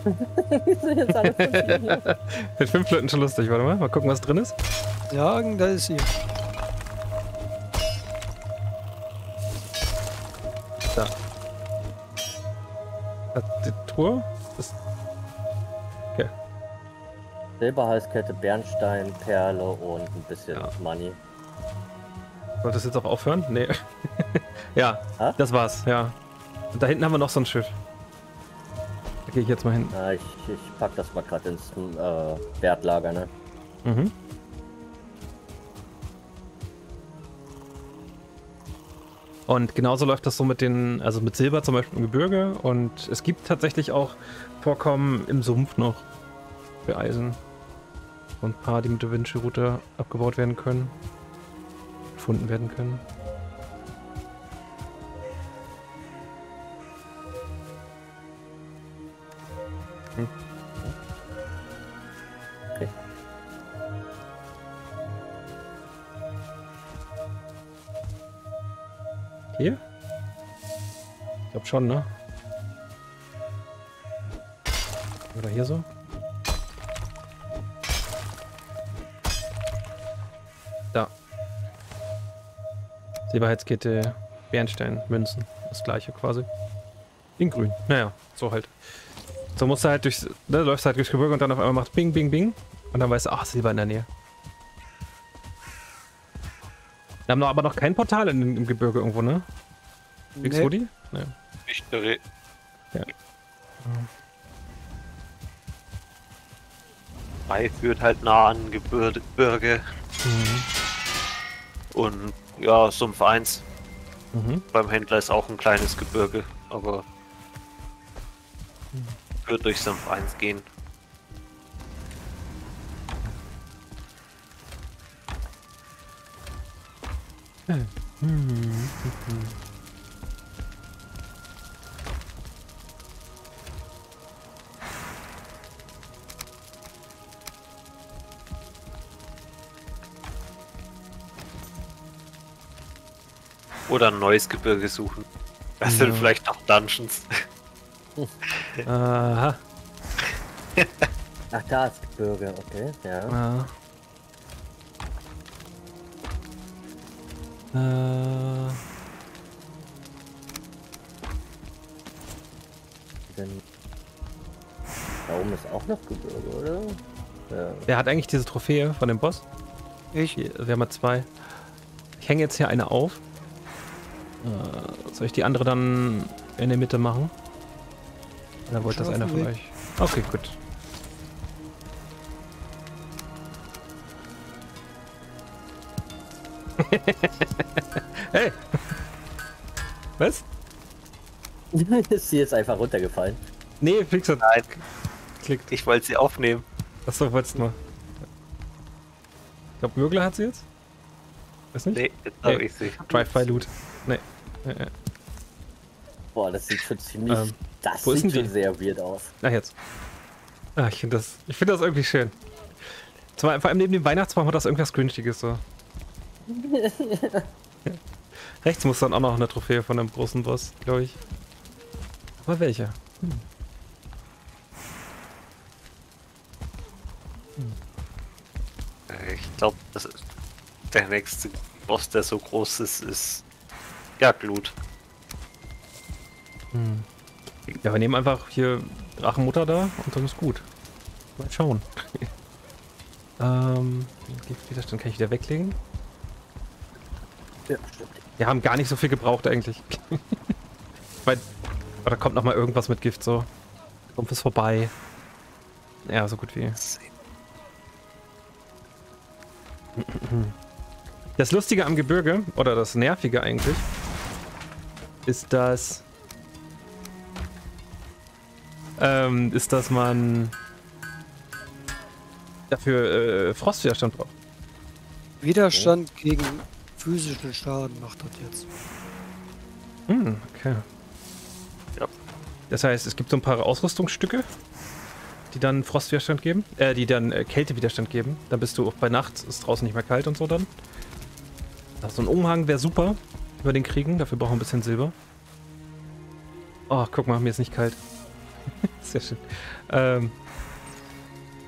Mit fünf Leuten schon lustig, warte mal. Mal gucken, was drin ist. Ja, da ist sie. Da. Hat die Truhe? Das okay. Silberhalskette, Bernstein, Perle und ein bisschen Ja. Money. Sollte das jetzt auch aufhören? Nee. ja, Hä? das war's, ja. Und da hinten haben wir noch so ein Schiff. Da gehe ich jetzt mal hin. Ah, ich, ich pack das mal gerade ins äh, Wertlager, ne? Mhm. Und genauso läuft das so mit den, also mit Silber zum Beispiel im Gebirge. Und es gibt tatsächlich auch Vorkommen im Sumpf noch für Eisen. So ein paar, die mit der Vinci-Route abgebaut werden können. Gefunden werden können. Okay. Hier? Ich glaube schon, ne? Oder hier so? Da. Silberheizkette, Bernstein, Münzen. Das gleiche quasi. In grün. Naja, so halt. So musst du halt durchs, ne, läufst halt durchs Gebirge und dann auf einmal macht Bing, Bing, Bing. Und dann weißt du, ach, Silber in der Nähe. Wir haben noch, aber noch kein Portal in, im Gebirge irgendwo, ne? Nee. Woody? Ne. Ich direkt. Ja. Mai führt halt nah an Gebir- Gebirge Mhm. und ja, Sumpf 1 Mhm. beim Händler ist auch ein kleines Gebirge, aber wird durch Sumpf 1 gehen. Oder ein neues Gebirge suchen. Das sind Ja. vielleicht noch Dungeons. Aha. Ach, da ist Gebirge, okay, ja. Ja. Äh, Denn da oben ist auch noch Gebirge, oder? Ja. wer hat eigentlich diese Trophäe von dem Boss? Ich. Wir haben mal zwei. Ich hänge jetzt hier eine auf. Äh, soll ich die andere dann in der Mitte machen? Oder wollte das einer von euch? Okay, gut. hey! Was? ist sie jetzt einfach runtergefallen? Nee, Flix hat Nein, geklickt. ich wollte sie aufnehmen. Achso, wolltest du mal. Ich glaube, Mögler hat sie jetzt? Weiß nicht? Nee, jetzt Nee. ich sie. Drive-by-Loot. Nee. nee. nee. Boah, das sieht schon ziemlich. Ähm, das wo ist sieht schon sehr weird aus. Ach, jetzt. Ah, ich finde das, ich finde das irgendwie schön. Zwar, vor allem neben dem Weihnachtsbaum hat das irgendwas Cringiges so. Rechts muss dann auch noch eine Trophäe von einem großen Boss, glaube ich. Aber welche? Hm. Äh, Ich glaube, das ist der nächste Boss, der so groß ist, ist Jagdblut. Hm. Ja, wir nehmen einfach hier Drachenmutter da und dann ist gut. Mal schauen. ähm, Giftwiderstand kann ich wieder weglegen. Ja, stimmt. Wir haben gar nicht so viel gebraucht eigentlich. Weil, oder kommt noch mal irgendwas mit Gift so. Rumpf ist vorbei. Ja, so gut wie. Das Lustige am Gebirge, oder das Nervige eigentlich, ist, dass ähm, ist, dass man dafür äh, Frostwiderstand braucht. Widerstand gegen physischen Schaden macht das jetzt. Hm, okay. Ja. Das heißt, es gibt so ein paar Ausrüstungsstücke, die dann Frostwiderstand geben, äh, die dann äh, Kältewiderstand geben. Dann bist du auch bei Nacht, ist draußen nicht mehr kalt und so dann. Ach, so ein Umhang wäre super über den Kriegen, dafür brauchen wir ein bisschen Silber. Oh, guck mal, mir ist nicht kalt. Sehr schön. Ähm,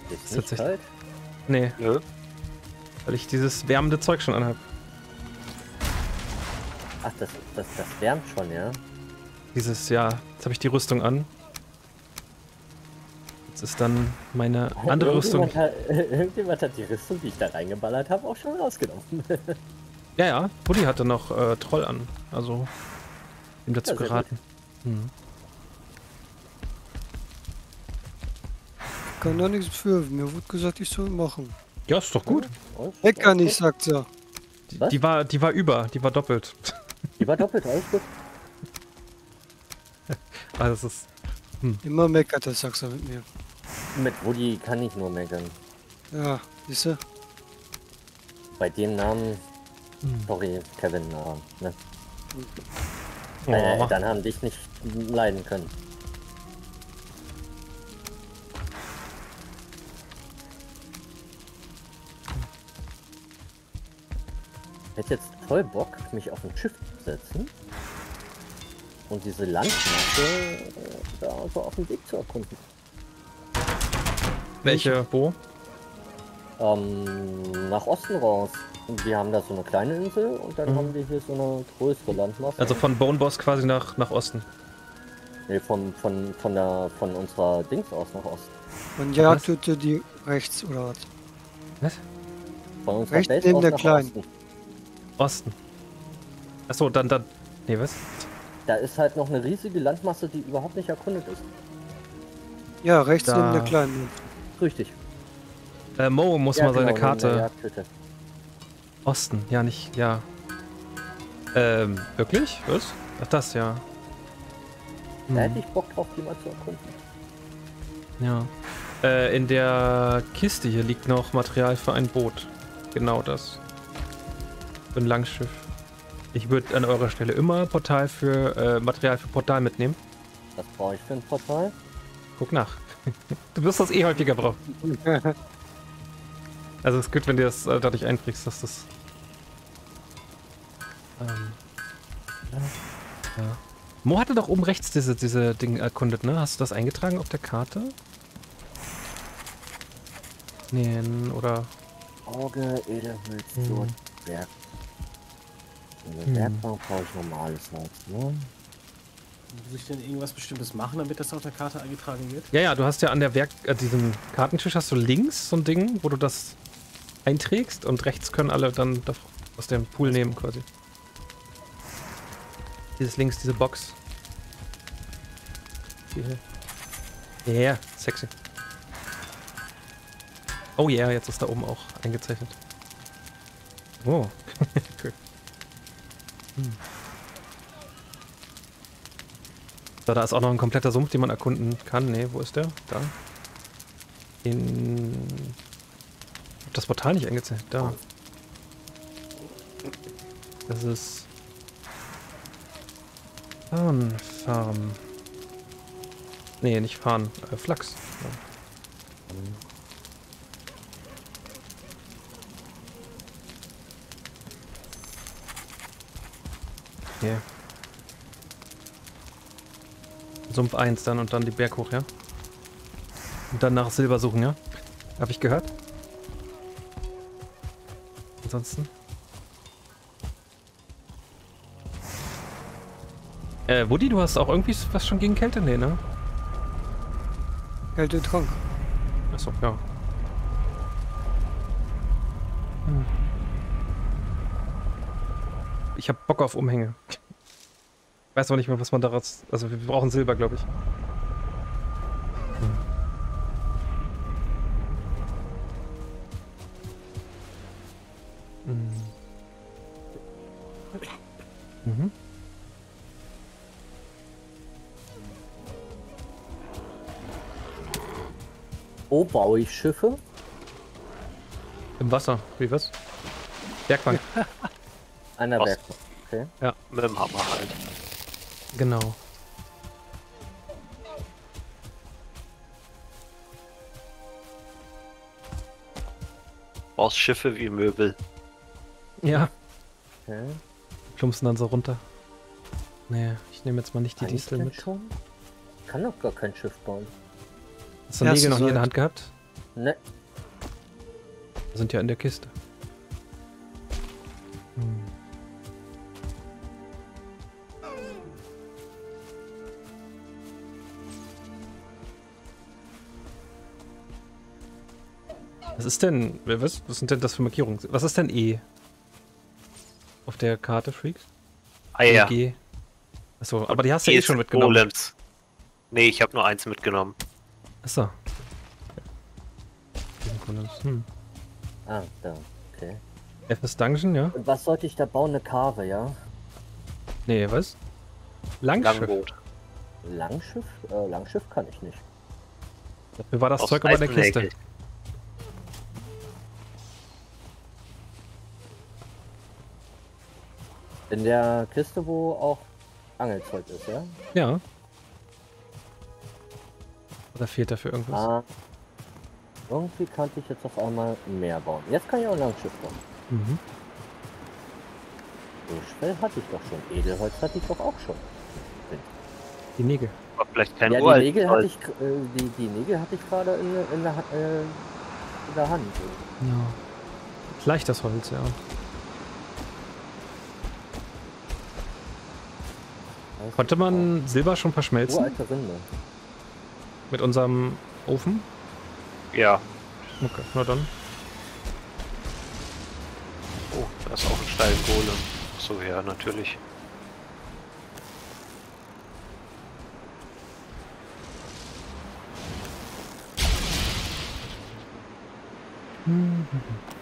Ist Ist nicht tatsächlich- kalt? nee, Nö. weil ich dieses wärmende Zeug schon anhab. Ach, das, das, das wärmt schon, ja? Dieses, ja, jetzt habe ich die Rüstung an. Jetzt ist dann meine andere Rüstung. Irgendjemand hat, irgendjemand hat die Rüstung, die ich da reingeballert habe, auch schon rausgenommen. Ja, ja, Buddy hatte noch äh, Troll an. Also, ihm dazu geraten. Hm. Kann da nichts für. Mir wurde gesagt, ich soll machen. Ja, ist doch gut. Und? Lecker nicht, sagt sie. Die, Was? die, war, die war über, die war doppelt. Die war doppelt, alles gut. Also, es ist. Immer meckert der Sachser mit mir. Mit Woody kann ich nur meckern. Ja, siehst du? Bei dem Namen, Hm. sorry, Kevin, na, ne? Oh, Deine Eltern haben dich nicht leiden können. Hätte jetzt voll Bock, mich auf ein Schiff zu setzen und diese Landmasse äh, da so auf dem Weg zu erkunden. welche? Wo? Ähm, nach Osten raus. Und wir haben da so eine kleine Insel und dann Mhm. haben wir hier so eine größere Landmasse. Also von Bone Boss quasi nach, nach Osten. nee, von, von, von, der, von unserer Dings aus nach Osten. Man jagte die rechts oder was? Was? Von unserer Rechts Base neben aus der nach Kleinen. Osten. Osten. Achso, dann, dann. Nee, was? Da ist halt noch eine riesige Landmasse, die überhaupt nicht erkundet ist. Ja, rechts Da. neben der kleinen. Richtig. Äh, Mo muss Ja, mal seine genau, der Karte. Osten, ja, nicht, ja. Ähm, wirklich? Was? Ach, das, ja. Da hätte Hm, ich Bock drauf, die mal zu erkunden. ja. Äh, in der Kiste hier liegt noch Material für ein Boot. Genau das. Für ein Langschiff. Ich würde an eurer Stelle immer Portal für, äh, Material für Portal mitnehmen. Was brauche ich für ein Portal? Guck nach. du wirst das eh häufiger brauchen. Also es ist gut, wenn du das äh, dadurch einprägst, dass das. Ähm, ja. Mo hatte doch oben rechts diese, diese Ding erkundet, ne? Hast du das eingetragen auf der Karte? Nee, oder. Auge, Edelholz, Hm. Werk. Eine Hm. Werkbank brauche ich normales Holz, ne? Muss ich denn irgendwas Bestimmtes machen, damit das auf der Karte eingetragen wird? Ja, ja, du hast ja an der Werk, äh, diesem Kartentisch hast du links so ein Ding, wo du das einträgst und rechts können alle dann aus dem Pool nehmen quasi. Dieses links, diese Box. Ja, yeah, sexy. Oh ja, yeah, jetzt ist da oben auch eingezeichnet. Oh, cool. Hm. So, da ist auch noch ein kompletter Sumpf, den man erkunden kann. Ne, wo ist der? Da. In. Ich hab das Portal nicht eingezeichnet. Da. Das ist. Farn, Farm. Nee, nicht Farn. Äh, Flachs. Ja. Okay. Sumpf 1 dann und dann die Berg hoch, ja? Und dann nach Silber suchen, ja? Hab ich gehört? Ansonsten? Äh, Woody, du hast auch irgendwie was schon gegen Kälte? Nee, ne? Kältetrank. Achso, ja. Hm. Ich hab Bock auf Umhänge. Weiß auch nicht mehr, was man daraus. Also, wir brauchen Silber, glaube ich. Hm. Hm. Mhm. Wo baue ich Schiffe? Im Wasser. Wie was? Bergbank. An der Was? Werkbank. Okay. Mit dem Hammer halt. Genau. Brauchst Schiffe wie Möbel. Ja, okay. plumpsen dann so runter. Nee, ich nehme jetzt mal nicht die Kann ich Diesel denn mit. schon? Ich kann doch gar kein Schiff bauen. Hast du Ja, Nägel noch nie in der Hand gehabt? Ne, Sind ja in der Kiste. Ist denn, was, was sind denn das für Markierungen? Was ist denn E? Auf der Karte, Freaks? Eier. G. Achso, aber die hast du ja Hier eh schon mitgenommen. Golems. Nee, ich habe nur eins mitgenommen. Achso. Hm. ah, da. Okay. F ist Dungeon, ja? Und was sollte ich da bauen? Eine Karve, ja? Nee, was? Langschiff. Langboot. Langschiff? Äh, Langschiff kann ich nicht. Dafür war das Aus Zeug aber in der. Kiste. In der Kiste, wo auch Angelzeug ist, ja? Ja. Oder fehlt dafür irgendwas? Ah. Irgendwie kannte ich jetzt auf einmal mehr bauen. Jetzt kann ich auch ein Langschiff bauen. Mhm. Buschfell hatte ich doch schon. Edelholz hatte ich doch auch schon. Die Nägel. Aber vielleicht kein ja, die Uralt- Nägel hatte ich, äh, die, die Nägel hatte ich gerade in, in, der, äh, in der Hand. Ja. Leicht das Holz, ja. Konnte man Silber schon verschmelzen Uralte Rinde. mit unserem Ofen? Ja. Okay, na dann. Oh, da ist auch ein steilen Golem. So, ja, natürlich.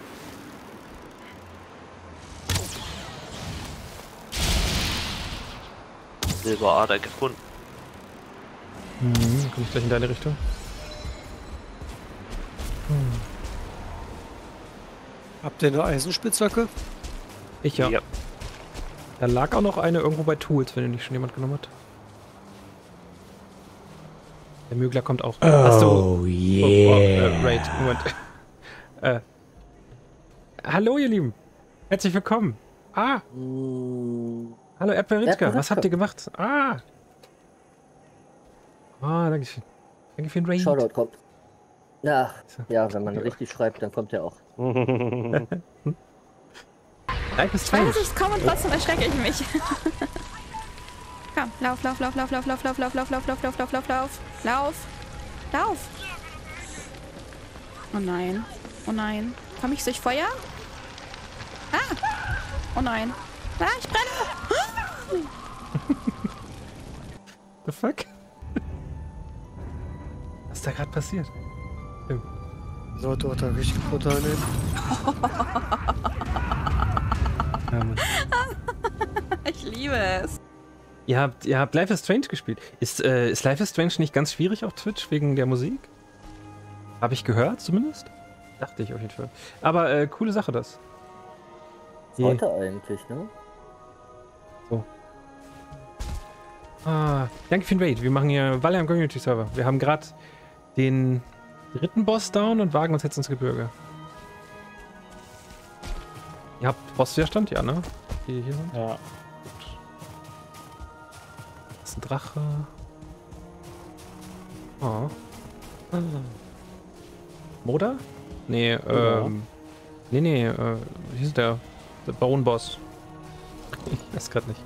Silberader gefunden. Mhm, komm ich gleich in deine Richtung. Habt ihr eine Eisenspitzhacke? Ich ja. Da lag auch noch eine irgendwo bei Tools, wenn den nicht schon jemand genommen hat. Der Mögler kommt auch. Hast du- Oh Oh, yeah. äh, Raid, Moment. äh. Hallo, ihr Lieben. Herzlich willkommen. Ah, Mm, hallo Erdbeer Ritzka. Erdbeer Was habt ihr gemacht? Ah. Ah, danke schön. Danke für den Raid. Shoutout kommt. Ja, ja, wenn man richtig schreibt, dann kommt er auch. Life is Ich strange. weiß, ich komme und trotzdem erschrecke ich mich. Komm, lauf, lauf, lauf, lauf, lauf, lauf, lauf, lauf, lauf, lauf, lauf, lauf, lauf, lauf, lauf, lauf, lauf. Oh nein, oh nein. Komme ich durch Feuer? Ah, oh nein. Ah, ich brenne. The fuck? Was ist da gerade passiert? Leute, hat er richtig brutal nehmen. Ich liebe es. ihr, habt, ihr habt Life is Strange gespielt. Ist, äh, ist Life is Strange nicht ganz schwierig auf Twitch wegen der Musik? Habe ich gehört zumindest? Dachte ich auf jeden Fall. Aber äh, coole Sache das. Sollte eigentlich, ne? Ah, danke für den Raid. Wir machen hier Valheim Community Server. Wir haben gerade den dritten Boss down und wagen uns jetzt ins Gebirge. Ihr habt Bosswiderstand? Ja, ne? Die hier sind. Ja. Das ist ein Drache. Oh. Moda? Nee, ähm. Nee, nee, äh, wie ist der? Der Bone Boss. Ich weiß gerade nicht.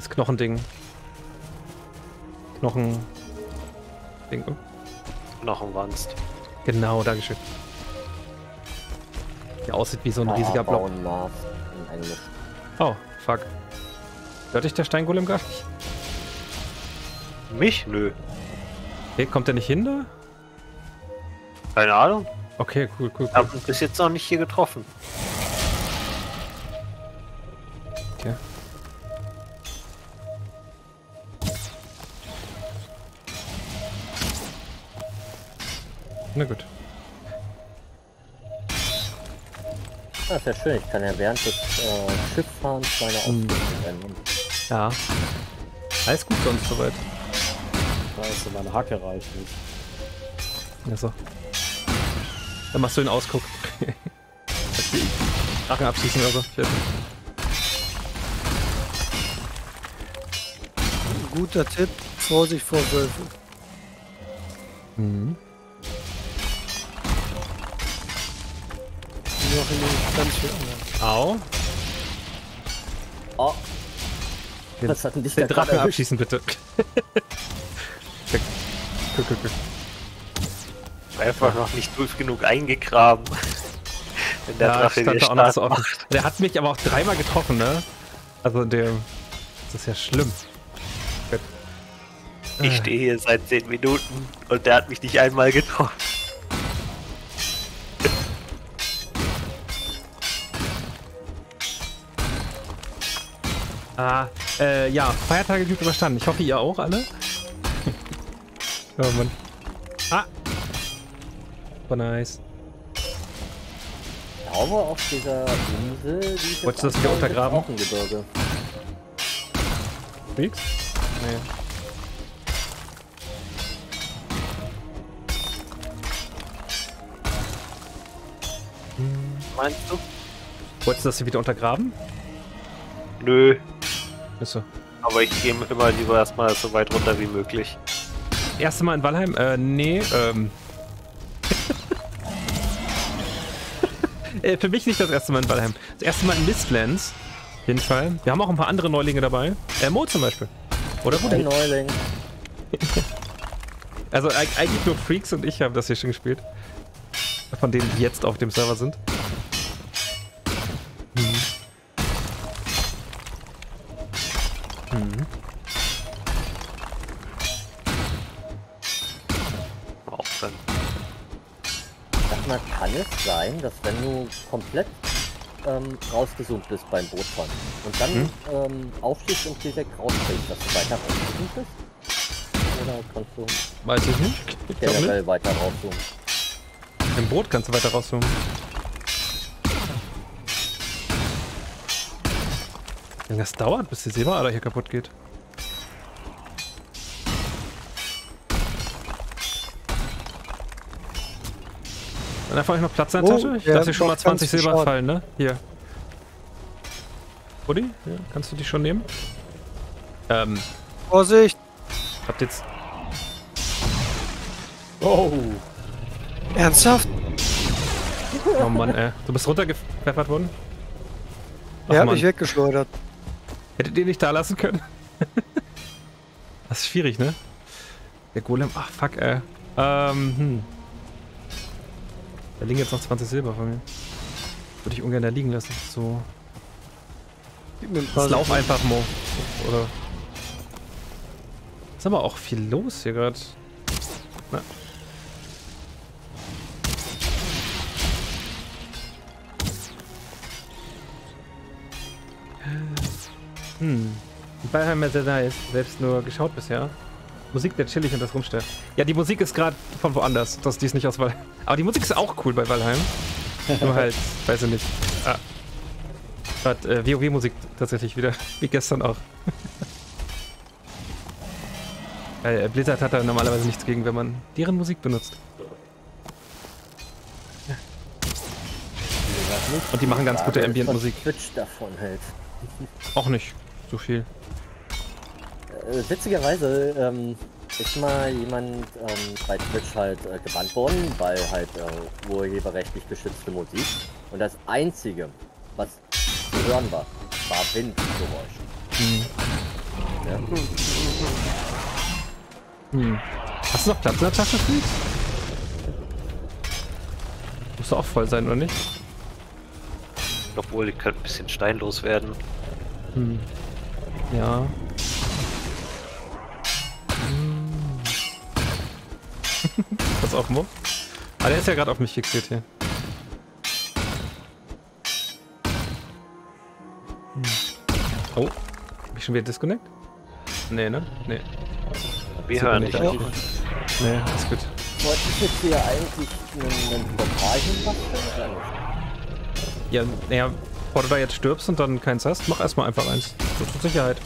Das Knochending. Knochen. Ding. Oh, Noch ein Wanst. Genau, Dankeschön. Der aussieht wie so ein riesiger Block. Oh, fuck. Hört dich der Steingolem gar nicht? Mich? Nö. Okay, kommt der nicht hin da? Keine Ahnung. Okay, cool, cool, Ich cool. habe ihn bis jetzt noch nicht hier getroffen. Na gut. Ah, ist ja schön. Ich kann ja während des äh, Schifffahrens meine. Ausrüstung ändern. Ja. Alles gut sonst soweit. Scheiße, meine Hacke reicht nicht. Achso. Dann machst du den Ausguck. Drachen abschießen oder so. Ein guter Tipp, Vorsicht vor Wölfen. Mhm. Machen nämlich ganz viel. Au. Oh, Den, was hat denn dich den da Drachen abschießen, bitte. Einfach noch nicht tief genug eingegraben. Wenn der Ja, Drache stand auch noch so offen. macht. Der hat mich aber auch dreimal getroffen, ne? Also der. Das ist ja schlimm. Ich stehe hier seit 10 Minuten und der hat mich nicht einmal getroffen. Ah, äh, ja, Feiertage gut überstanden. Ich hoffe, ihr auch alle. oh Mann. Ah! Super nice. Ich glaube, auf dieser Insel, die Wolltest du das jetzt wieder untergraben? Gebirge. Freaks? Nee. Meinst du? Wolltest du das hier wieder untergraben? Nö. Achso. Aber ich gehe immer lieber erstmal so weit runter wie möglich. Erste Mal in Valheim? Äh, nee, ähm. äh, für mich nicht das erste Mal in Valheim. Das erste Mal in Mistlands. Auf jeden Fall. Wir haben auch ein paar andere Neulinge dabei. Äh, Mo zum Beispiel. Oder Ein Woody. Neuling. Also eig- eigentlich nur Freaks und ich haben das hier schon gespielt. Von denen, die jetzt auf dem Server sind. Mhm. Auch dann. Sag mal, kann es sein, dass wenn du komplett ähm, rausgezoomt bist beim Bootfahren und dann Hm? ähm, aufstehst und direkt rausfällst, dass du weiter rausgezoomt bist? Oder kannst du Weiß ich nicht. Ich glaube nicht. generell weiter rauszoomen? Im Boot kannst du weiter rauszoomen. Wie lange das dauert, bis die Seebader hier kaputt geht. Dann einfach noch Platz in der Oh, Tasche? Ich lasse dir schon mal macht ganz 20 viel Silber Schaden. fallen, ne? Hier. Buddy, ja, kannst du die schon nehmen? Ähm, Vorsicht! habt jetzt. Oh! Ernsthaft? Oh Mann, ey. Du bist runtergepfeffert worden? Ach, Er hat Mann. mich weggeschleudert. Hättet ihr nicht da lassen können? das ist schwierig, ne? Der Golem. Ach, fuck, ey. Ähm, hm. Da liegen jetzt noch 20 Silber von mir. Würde ich ungern da liegen lassen. So. Jetzt lauf einfach, Mo. Oder. Ist aber auch viel los hier gerade. Na. Hm. Die Ball haben wir sehr nice. Selbst nur geschaut bisher. Musik der chillig und das rumstellt. Ja, die Musik ist gerade von woanders. Das die ist nicht aus Valheim. Aber die Musik ist auch cool bei Valheim. Nur halt, weiß ich nicht. Ah. Gerade äh, WoW-Musik tatsächlich wieder. Wie gestern auch. Weil äh, Blizzard hat da normalerweise nichts gegen, wenn man deren Musik benutzt. Und die machen ganz gute Ambient-Musik. Auch nicht so viel. Äh, witzigerweise ähm, ist mal jemand ähm, bei Twitch halt äh, gebannt worden, weil halt äh, urheberrechtlich geschützte Musik. Und das Einzige, was zu hören war, war Windgeräusche. Ja. Hm. Hast du noch Platz in der Tasche, Fritz? Muss auch voll sein, oder nicht? Obwohl, die könnte ein bisschen steinlos werden. Hm. Ja. Pass auf, Mo. Ah, der ist ja gerade auf mich fixiert hier. Hm. Oh. Hab ich schon wieder Disconnect? Nee, ne? Nee. Wir hören dich auch. Nee, ist gut. Wollte ich jetzt hier eigentlich einen, einen Portal hinbasteln oder nicht? Ja, naja, bevor du da jetzt stirbst und dann keins hast, mach erstmal einfach eins. So zur Sicherheit.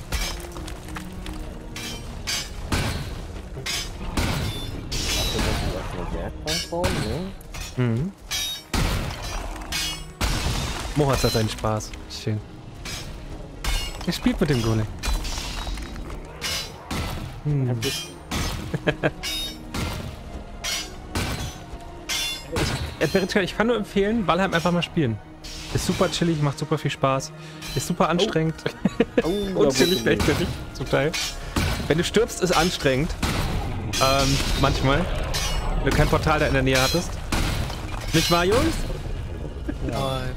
Mhm. Mo hat da seinen Spaß. Schön. Er spielt mit dem Golem. Hm. ich, äh, ich kann nur empfehlen, Valheim einfach mal spielen. Ist super chillig, macht super viel Spaß. Ist super anstrengend. Oh, Und chillig gleichzeitig, zum Teil. Wenn du stirbst, ist anstrengend. Ähm, manchmal. Wenn du kein Portal da in der Nähe hattest. Nicht wahr, Jungs? Nein.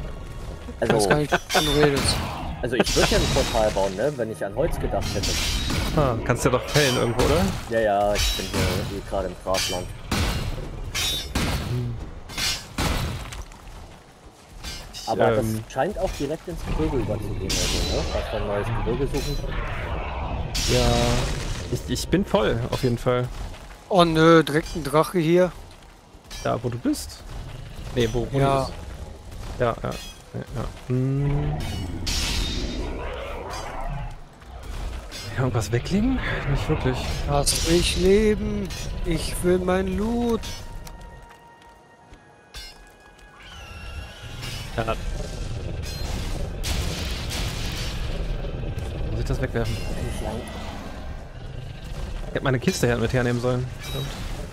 Ich weiß Also, gar nicht, wovon du redest. also ich würde ja ein Portal bauen, ne? Wenn ich an Holz gedacht hätte. Ah, kannst du ja doch fällen irgendwo, oder? Ja, ja, ich bin hier, hier gerade im Grasland. Aber ähm, das scheint auch direkt ins Gebirge überzugehen, also, ne? Was für ein neues Gebirge suchen. ja. Ich, ich bin voll, auf jeden Fall. Oh nö, direkt ein Drache hier. Da, wo du bist. Nee, wo, wo Ja. du bist. Ja, ja. ja, ja. Hm. Ja, irgendwas weglegen? Nicht wirklich. Lass mich leben. Ich will mein Loot. Ja. Muss ich das wegwerfen? Ich hätte meine Kiste mit hernehmen sollen.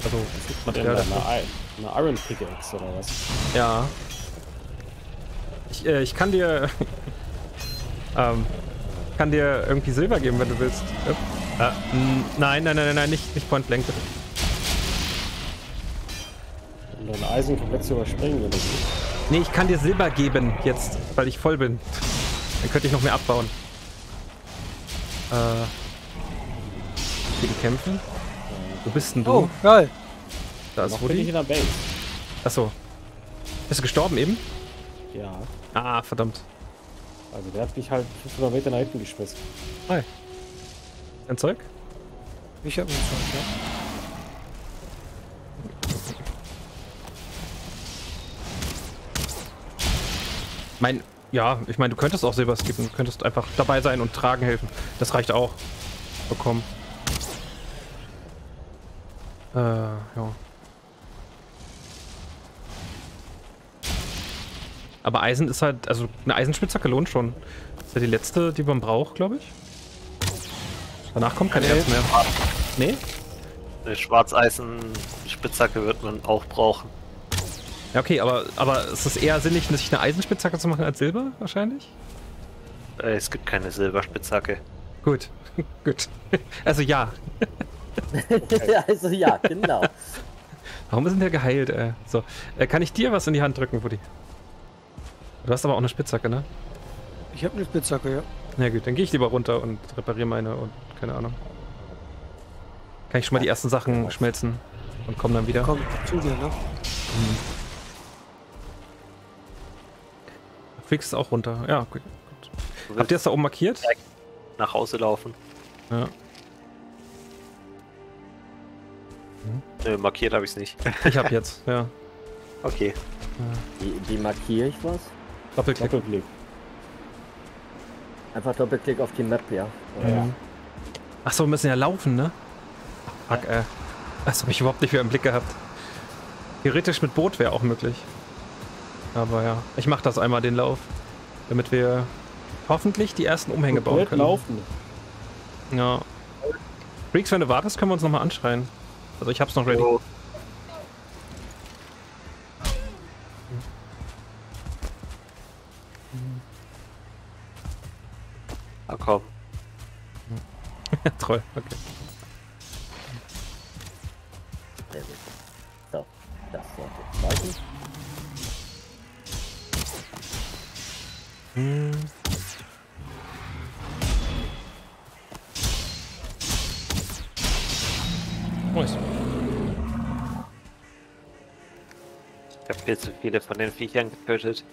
Also, Hat er Material eine, dafür. Eine Iron Pickaxe oder was? Ja. Ich, äh, ich kann dir. ähm, kann dir irgendwie Silber geben, wenn du willst. Äh, nein, nein, nein, nein, nein, nicht, nicht Point Blank. bitte. Dein Eisen komplett zu überspringen oder so. Nee, ich kann dir Silber geben jetzt, weil ich voll bin. Dann könnte ich noch mehr abbauen. Äh. Gegen kämpfen? Wo bist denn du? Oh, geil. da ist Noch bin ich Woody. in der Base. Achso. Bist du gestorben eben? Ja. Ah, verdammt. Also der hat mich halt 500 Meter nach hinten geschmissen. Hi. Dein Zeug? Ich hab ein Zeug, ja. Mein, ja, ich meine, du könntest auch Silber skippen. Du könntest einfach dabei sein und tragen helfen. Das reicht auch. Bekommen. Äh, ja. Aber Eisen ist halt, also eine Eisenspitzhacke lohnt schon. Das ist ja die letzte, die man braucht, glaube ich. Danach kommt kein Nee. Erz mehr. Nee? Eine Schwarzeisen-Spitzhacke wird man auch brauchen. Ja, okay, aber, aber ist es eher sinnig, sich eine Eisenspitzhacke zu machen als Silber, wahrscheinlich? Äh, Es gibt keine Silberspitzhacke. Gut, gut. Also ja. also ja, genau. Warum sind wir geheilt, ey? So, äh, kann ich dir was in die Hand drücken, Woody? Du hast aber auch eine Spitzhacke, ne? Ich hab eine Spitzhacke, ja. Na gut, dann gehe ich lieber runter und repariere meine und keine Ahnung. Kann ich schon mal die ersten Sachen schmelzen und komme dann wieder. Komm zu dir, ne? Fix ist auch runter. Ja, gut. gut. Habt ihr es da oben markiert? nach Hause laufen? Ja. Nö, markiert habe ich es nicht. Ich hab jetzt, ja. Okay. Wie, wie markiere ich was? Doppelklick. Doppelblick. Einfach Doppelklick auf die Map, ja. Oder? Mhm. Achso, wir müssen ja laufen, ne? Fuck, äh. Das habe ich überhaupt nicht mehr im Blick gehabt. Theoretisch mit Boot wäre auch möglich. Aber ja, ich mache das einmal den Lauf. Damit wir hoffentlich die ersten Umhänge bauen können. laufen. Ja. Freaks, wenn du wartest, können wir uns nochmal anschreien. Also ich hab's noch ready. Jo. Na komm. Toll, okay. Sehr gut. So, das sollte reichen. Hm. Nice. Ich habe viel zu viele von den Viechern getötet.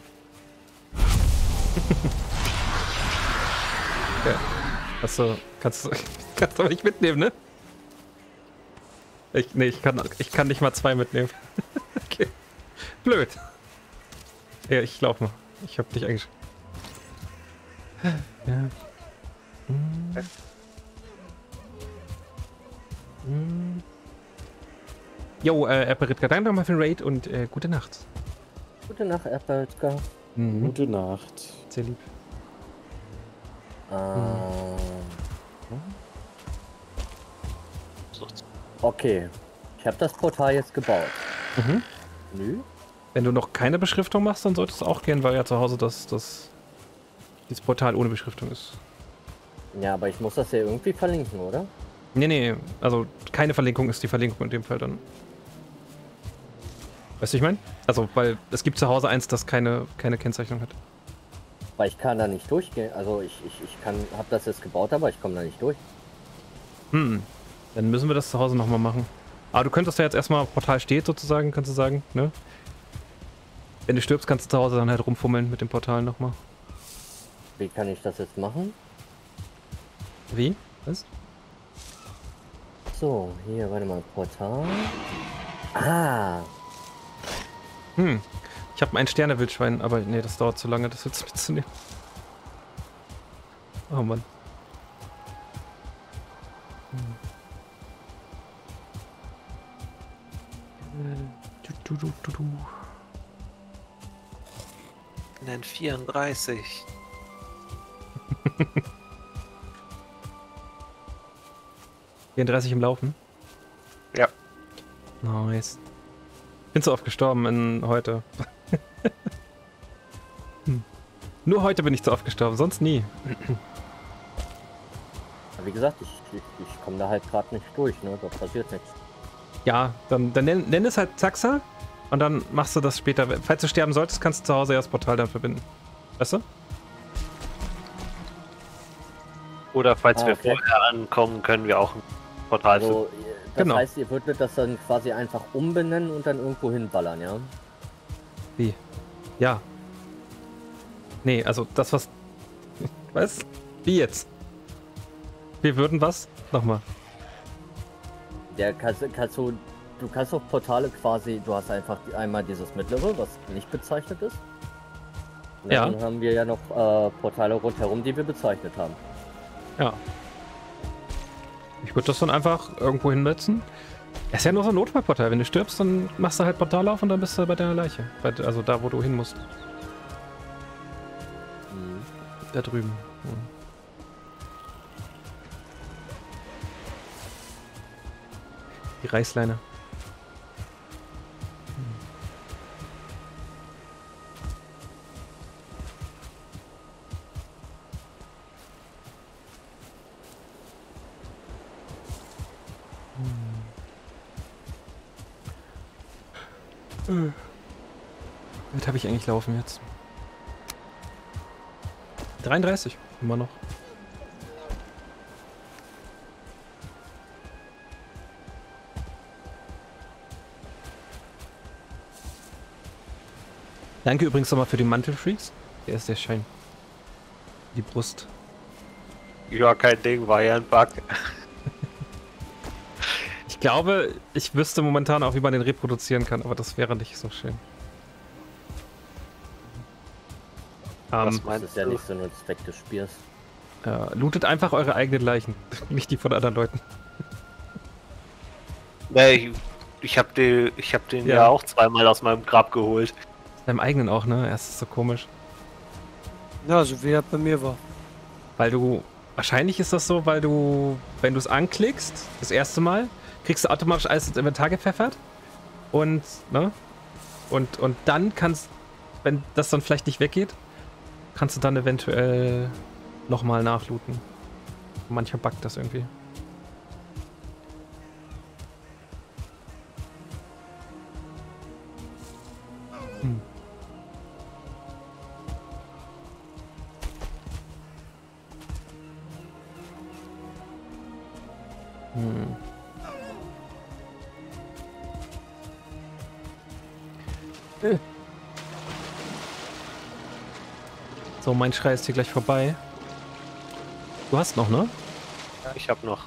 Okay. Achso, kannst du kannst du aber nicht mitnehmen, ne? Ich, nee, ich kann, ich kann nicht mal zwei mitnehmen. okay. Blöd. Ja, ich lauf mal. Ich hab dich eigentlich. Ja. Hm. Hm. Jo, äh, Erperitka, danke nochmal für den Raid und äh, gute Nacht. Gute Nacht, Erdbeerka. Mhm. Gute Nacht. Sehr lieb. Ähm, okay. Ich habe das Portal jetzt gebaut. Mhm. Nö. Wenn du noch keine Beschriftung machst, dann sollte es auch gehen, weil ja zu Hause das, das dieses Portal ohne Beschriftung ist. Ja, aber ich muss das ja irgendwie verlinken, oder? Nee, nee, also keine Verlinkung ist die Verlinkung in dem Fall dann. Weißt du, ich meine? Also, weil es gibt zu Hause eins, das keine, keine Kennzeichnung hat. Weil ich kann da nicht durchgehen. Also ich, ich, ich kann, habe das jetzt gebaut, aber ich komme da nicht durch. Hm, dann müssen wir das zu Hause nochmal machen. Aber du könntest ja jetzt erstmal Portal steht sozusagen, kannst du sagen, ne? Wenn du stirbst, kannst du zu Hause dann halt rumfummeln mit dem Portal nochmal. Wie kann ich das jetzt machen? Wie? Was? So, hier, warte mal, Portal. Ah, Hm. Ich habe ein Sterne-Wildschwein, aber nee, das dauert zu lange, das jetzt mitzunehmen. Oh Mann. Du, du, du, du, du. Nein, 34. Äh, 34 im Laufen. Ja. Nice. Bin so oft gestorben in heute. hm. Nur heute bin ich zu oft gestorben, sonst nie. wie gesagt, ich, ich, ich komme da halt gerade nicht durch, ne? Da passiert nichts. Ja, dann, dann nenn, nenn es halt Taxa und dann machst du das später. Falls du sterben solltest, kannst du zu Hause ja das Portal dann verbinden. Weißt du? Oder falls Ah, wir okay. vorher ankommen, können wir auch ein Portal Also, das Genau. heißt, ihr würdet das dann quasi einfach umbenennen und dann irgendwo hinballern, ja? Wie? Ja. Nee, also das, was. Was? Wie jetzt? Wir würden was? Nochmal. Der kannst, kannst du, du kannst auch Portale quasi, du hast einfach die, einmal dieses mittlere, was nicht bezeichnet ist. Und Ja. dann haben wir ja noch äh, Portale rundherum, die wir bezeichnet haben. Ja. Ich würde das dann einfach irgendwo hinsetzen. Es ist ja nur so ein Notfallportal. Wenn du stirbst, dann machst du halt Portal auf und dann bist du bei deiner Leiche. Also da, wo du hin musst. Mhm. Da drüben. Die Reißleine. Eigentlich laufen jetzt? 33, immer noch. Danke übrigens nochmal für die Mantelfreaks. Der ist sehr schön. Die Brust. Ja, kein Ding, war ja ein Bug. Ich glaube, ich wüsste momentan auch, wie man den reproduzieren kann, aber das wäre nicht so schön. Was Ähm, Das meinst ist ja du? nicht so ein Zweck des Spiels. äh, lootet einfach eure eigenen Leichen, nicht die von anderen Leuten. Nee, ich, ich habe den, ich hab den Ja. ja. auch zweimal aus meinem Grab geholt. Deinem eigenen auch, ne? Erst ist so komisch. Ja, so wie er bei mir war. Weil du. Wahrscheinlich ist das so, weil du, wenn du es anklickst, das erste Mal, kriegst du automatisch alles ins Inventar gepfeffert. Und, ne? Und, und dann kannst, wenn das dann vielleicht nicht weggeht, kannst du dann eventuell nochmal nachlooten. Manchmal buggt das irgendwie. Mein Schrei ist hier gleich vorbei. Du hast noch, ne? Ich habe noch.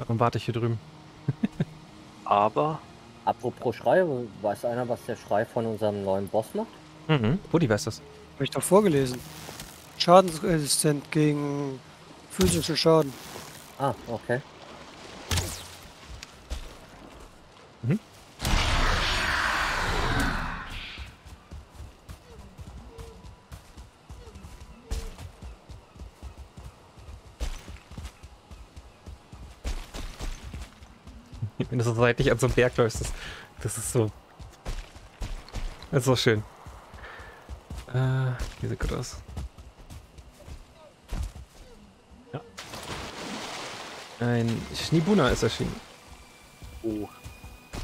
Dann warte ich hier drüben. Aber Apropos Schrei, weiß einer, was der Schrei von unserem neuen Boss macht? Mhm. Woody weiß das. Habe ich doch vorgelesen. Schadensresistent gegen physischen Schaden. Ah, okay. Wenn du so seitlich an so einem Berg läufst, das, das ist so. Das ist so schön. Äh, wie sieht gut aus. Ja. Ein Schnibuna ist erschienen. uh,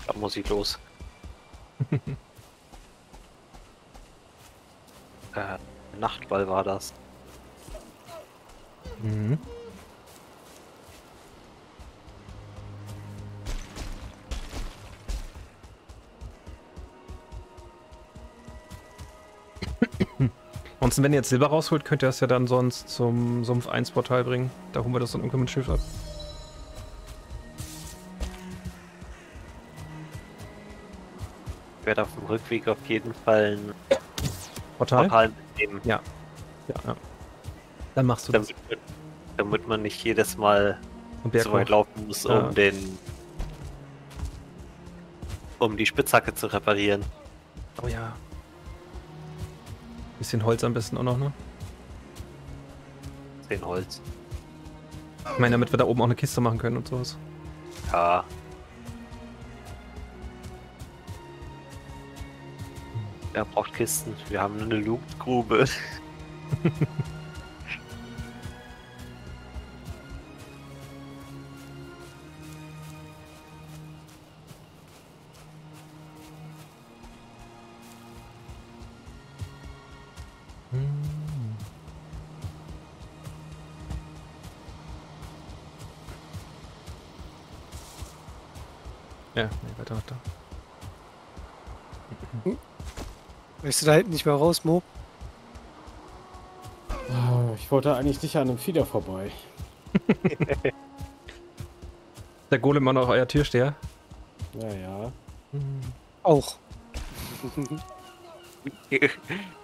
da muss ich los. äh, Nachtball war das. Mhm. Ansonsten, wenn ihr jetzt Silber rausholt, könnt ihr das ja dann sonst zum Sumpf 1 Portal bringen. Da holen wir das dann irgendwann mit Schiff ab. Ich werde auf dem Rückweg auf jeden Fall ein Portal? Portal mitnehmen, Ja, ja. Dann machst du das. damit, damit man nicht jedes Mal so weit laufen muss, Ja. um den um die Spitzhacke zu reparieren. Oh ja. Bisschen Holz am besten auch noch, ne? Den Holz. Ich meine, damit wir da oben auch eine Kiste machen können und sowas. Ja. Wer braucht Kisten? Wir haben eine Lootgrube. Weißt du da hinten nicht mehr raus, Mo? Ich wollte eigentlich nicht an einem Fieder vorbei. Der Golem immer noch euer Türsteher. Naja. Auch.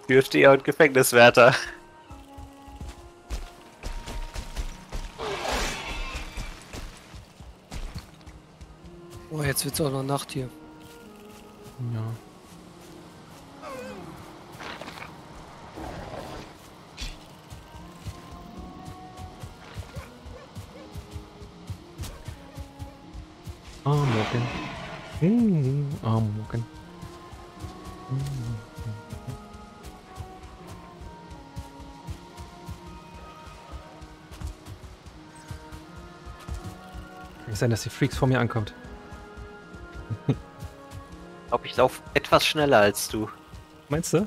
Türsteher und Gefängniswärter. Oh, jetzt wird's auch noch Nacht hier. Ja. Sein, dass die Freaks vor mir ankommt. Ich glaube, ich laufe etwas schneller als du. Meinst du?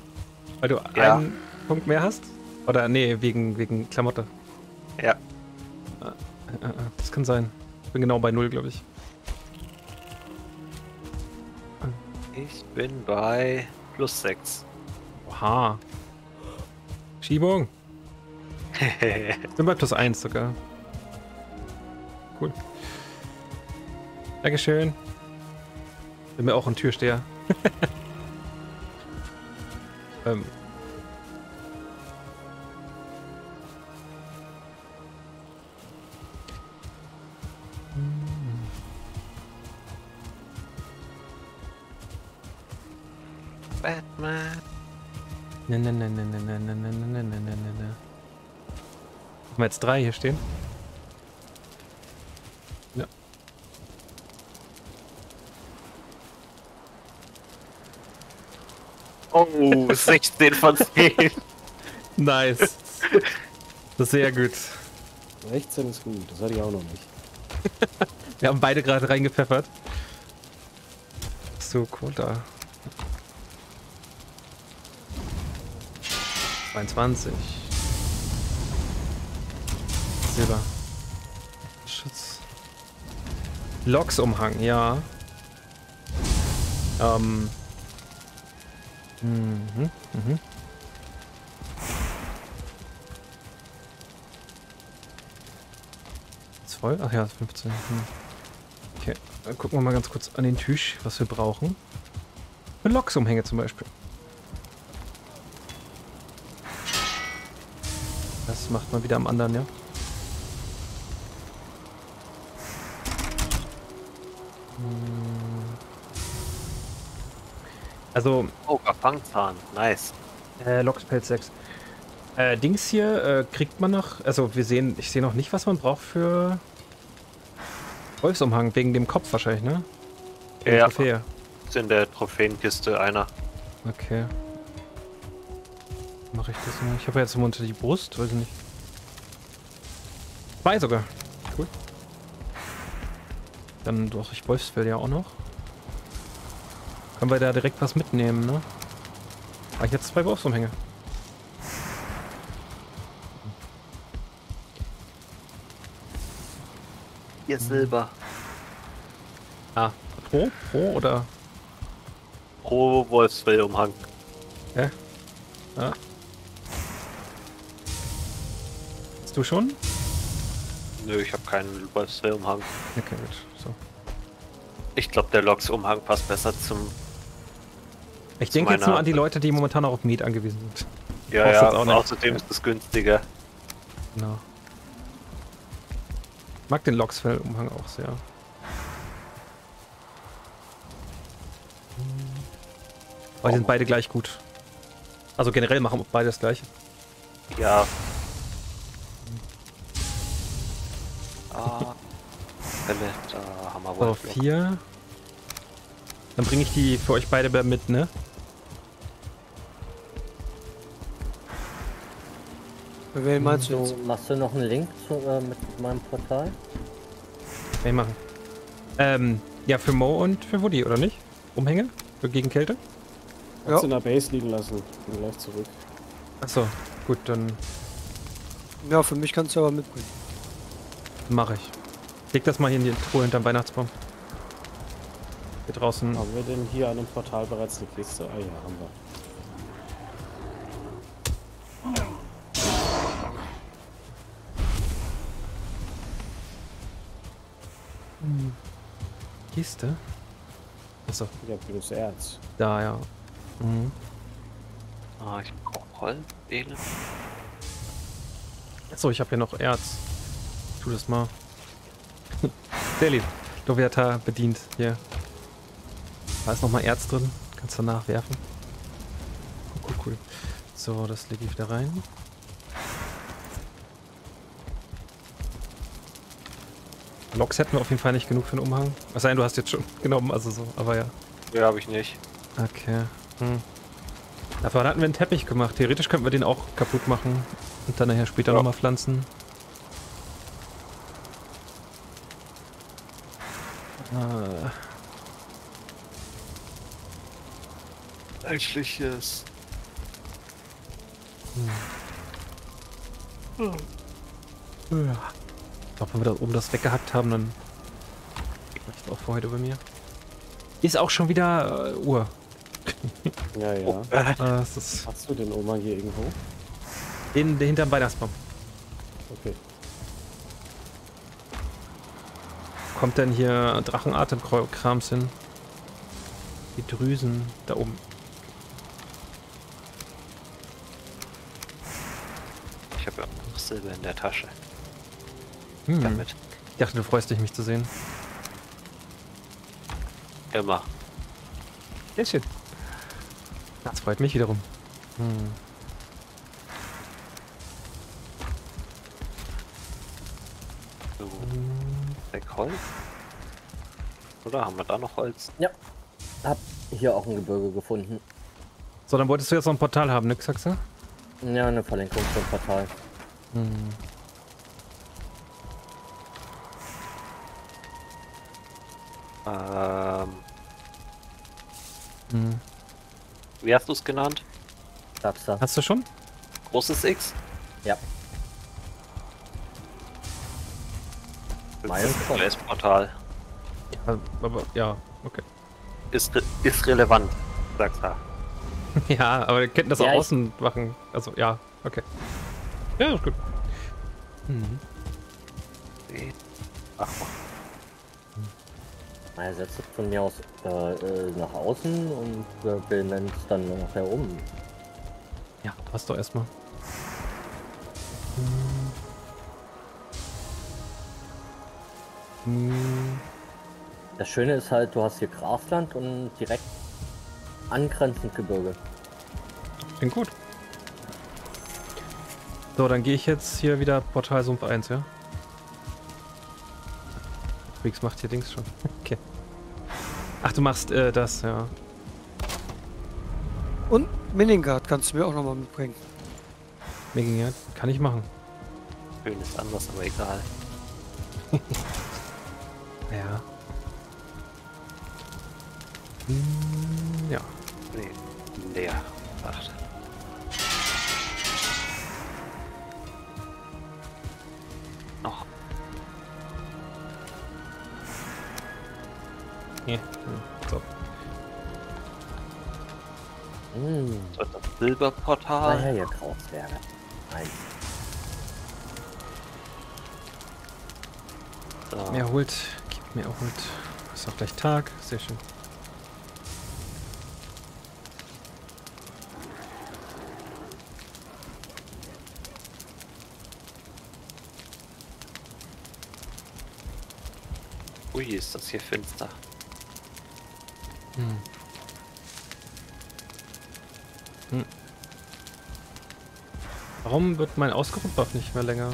Weil du Ja. einen Punkt mehr hast? Oder nee, wegen, wegen Klamotte. Ja. Äh, äh, Das kann sein. Ich bin genau bei null, glaube ich. Ich bin bei plus 6. Oha. Schiebung. Ich bin bei plus 1 sogar. Dankeschön. Bin mir auch ein Türsteher. ähm. Batman. Ne, ne, ne, ne, ne, ne, ne, ne, ne, ne, ne. Haben wir jetzt drei hier stehen? Oh, 16 von 10. Nice. Das ist sehr gut. 16 ist gut, das hatte ich auch noch nicht. Wir haben beide gerade reingepfeffert. So, cool da. 22. Silber. Schutz. Loksumhang, ja. Ähm. Mhm, mhm. Ist voll? Ach ja, 15. Hm. Okay, dann gucken wir mal ganz kurz an den Tisch, was wir brauchen. Eine Loksumhänge zum Beispiel. Das macht man wieder am anderen, ja. Hm. Also, Oh, Fangzahn. Nice. äh, Lokspelz 6. Äh, Dings hier äh, kriegt man noch. Also, wir sehen, ich sehe noch nicht, was man braucht für Wolfsumhang, wegen dem Kopf wahrscheinlich, ne? Die Ja. Trophäe. Ist in der Trophäenkiste einer. Okay. Mache ich das mal. Ich habe jetzt immer unter die Brust, weiß ich nicht. Zwei sogar. Cool. Dann brauche ich Wolfsfell ja auch noch. Können wir da direkt was mitnehmen, ne? Habe ich jetzt zwei Wolfsumhänge. Hier Silber. Ah, pro? Pro oder? Pro Wolfsfellumhang. Ja. Ah. Hast du schon? Nö, ich habe keinen Wolfsfellumhang. Okay, gut. So. Ich glaube, der Loks-Umhang passt besser zum. Ich denke jetzt nur an die Leute, die momentan auch auf Meat angewiesen sind. Ja, ja, auch außerdem ist es günstiger. Genau. Ich mag den Loksfell-Umhang auch sehr. Aber die sind beide gleich gut. Also generell machen beide das gleiche. Ja. Ah. Fälle, da haben wir So, vier. Dann bringe ich die für euch beide mit, ne? Bei wem meinst du jetzt? machst du noch einen Link zu, äh, mit meinem Portal? Kann ich machen. Ähm, ja, für Mo und für Woody, oder nicht? Umhänge? Für gegen Kälte? Kannst Ja. du in der Base liegen lassen. Bin gleich zurück. Achso, gut, dann Ja, für mich kannst du aber mitbringen. mache ich. Leg das mal hier in die Truhe hinterm Weihnachtsbaum. Hier draußen. Haben wir denn hier an dem Portal bereits eine Kiste? Ah ja, haben wir. Kiste? Achso, Ja, grünes Erz. da, ja. Mhm. Ah, ich brauche Holz, Elend. Achso, ich habe hier noch Erz. Tu das mal. Sehr lieb. Loviata bedient hier. Da ist nochmal Erz drin. Kannst du nachwerfen. Cool, cool, cool. So, das lege ich wieder rein. Loks hätten wir auf jeden Fall nicht genug für einen Umhang. Es sei denn, du hast jetzt schon genommen, also so, aber ja. Ja, habe ich nicht. Okay. Hm. Dafür hatten wir einen Teppich gemacht. Theoretisch könnten wir den auch kaputt machen und dann nachher später Ja. nochmal pflanzen. Ah, Eigentlich ist. ja. Ich glaube, wenn wir da oben das weggehackt haben, dann reicht auch für heute bei mir. Ist auch schon wieder äh, Uhr. Ja, ja. Das ist Hast du den Oma hier irgendwo? in, hinterm Weihnachtsbaum. Okay. Kommt denn hier Drachenatemkrams hin? Die Drüsen da oben. Ich habe ja auch noch Silber in der Tasche. Hm. Damit. Ich dachte, du freust dich, mich zu sehen. Immer. Sehr schön. Das freut mich wiederum. Hm. So. Weg Holz. Oder haben wir da noch Holz? Hab hier auch ein Gebirge gefunden. So, dann wolltest du jetzt noch ein Portal haben, ne, Xaxa? Ja, eine Verlinkung zum Portal. Hm. Ähm, Hm. wie hast du es genannt? Da. Hast du schon? Großes X? Ja. Portal Ja, aber ja, okay. ist, re ist relevant, sagst du. Ja, aber wir könnten das Ja, auch ich- außen machen. Also, ja, okay. Ja, ist gut. Mhm. Ach, Naja, setzt es von mir aus äh, äh, nach außen und äh, benennt es dann nachher um. Ja, passt doch erstmal. Das Schöne ist halt, du hast hier Grasland und direkt angrenzend Gebirge. Klingt gut. So, dann gehe ich jetzt hier wieder Portal Sumpf 1, ja? Wix macht hier Dings schon. Okay. Ach, du machst äh, das, ja. Und Minningard kannst du mir auch nochmal mitbringen. Ja, kann ich machen. schön ist anders, aber egal. Daher Silberportal. hier Krausberge. Nein. So. Mir erholt. Gibt mir erholt. Ist auch gleich Tag. Sehr schön. Ui, ist das hier finster. Hm. Warum wird mein Ausgerückbuff nicht mehr länger?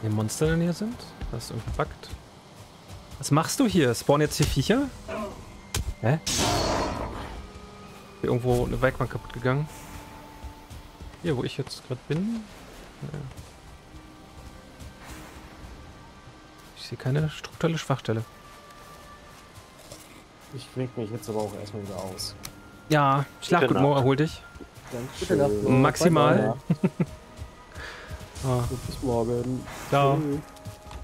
Die Monster denn hier sind? Das ist irgendwie buggt. Was machst du hier? Spawnen jetzt hier Viecher? Hä? Hier irgendwo eine Werkbank kaputt gegangen. Hier, wo ich jetzt gerade bin? Ja. Ich sehe keine strukturelle Schwachstelle. Ich klinge mich jetzt aber auch erstmal wieder aus. Ja, Schlaf gut, Mo, erhol dich. Gute Nacht. Maximal. Ah, Bis morgen. ciao. Tschüss.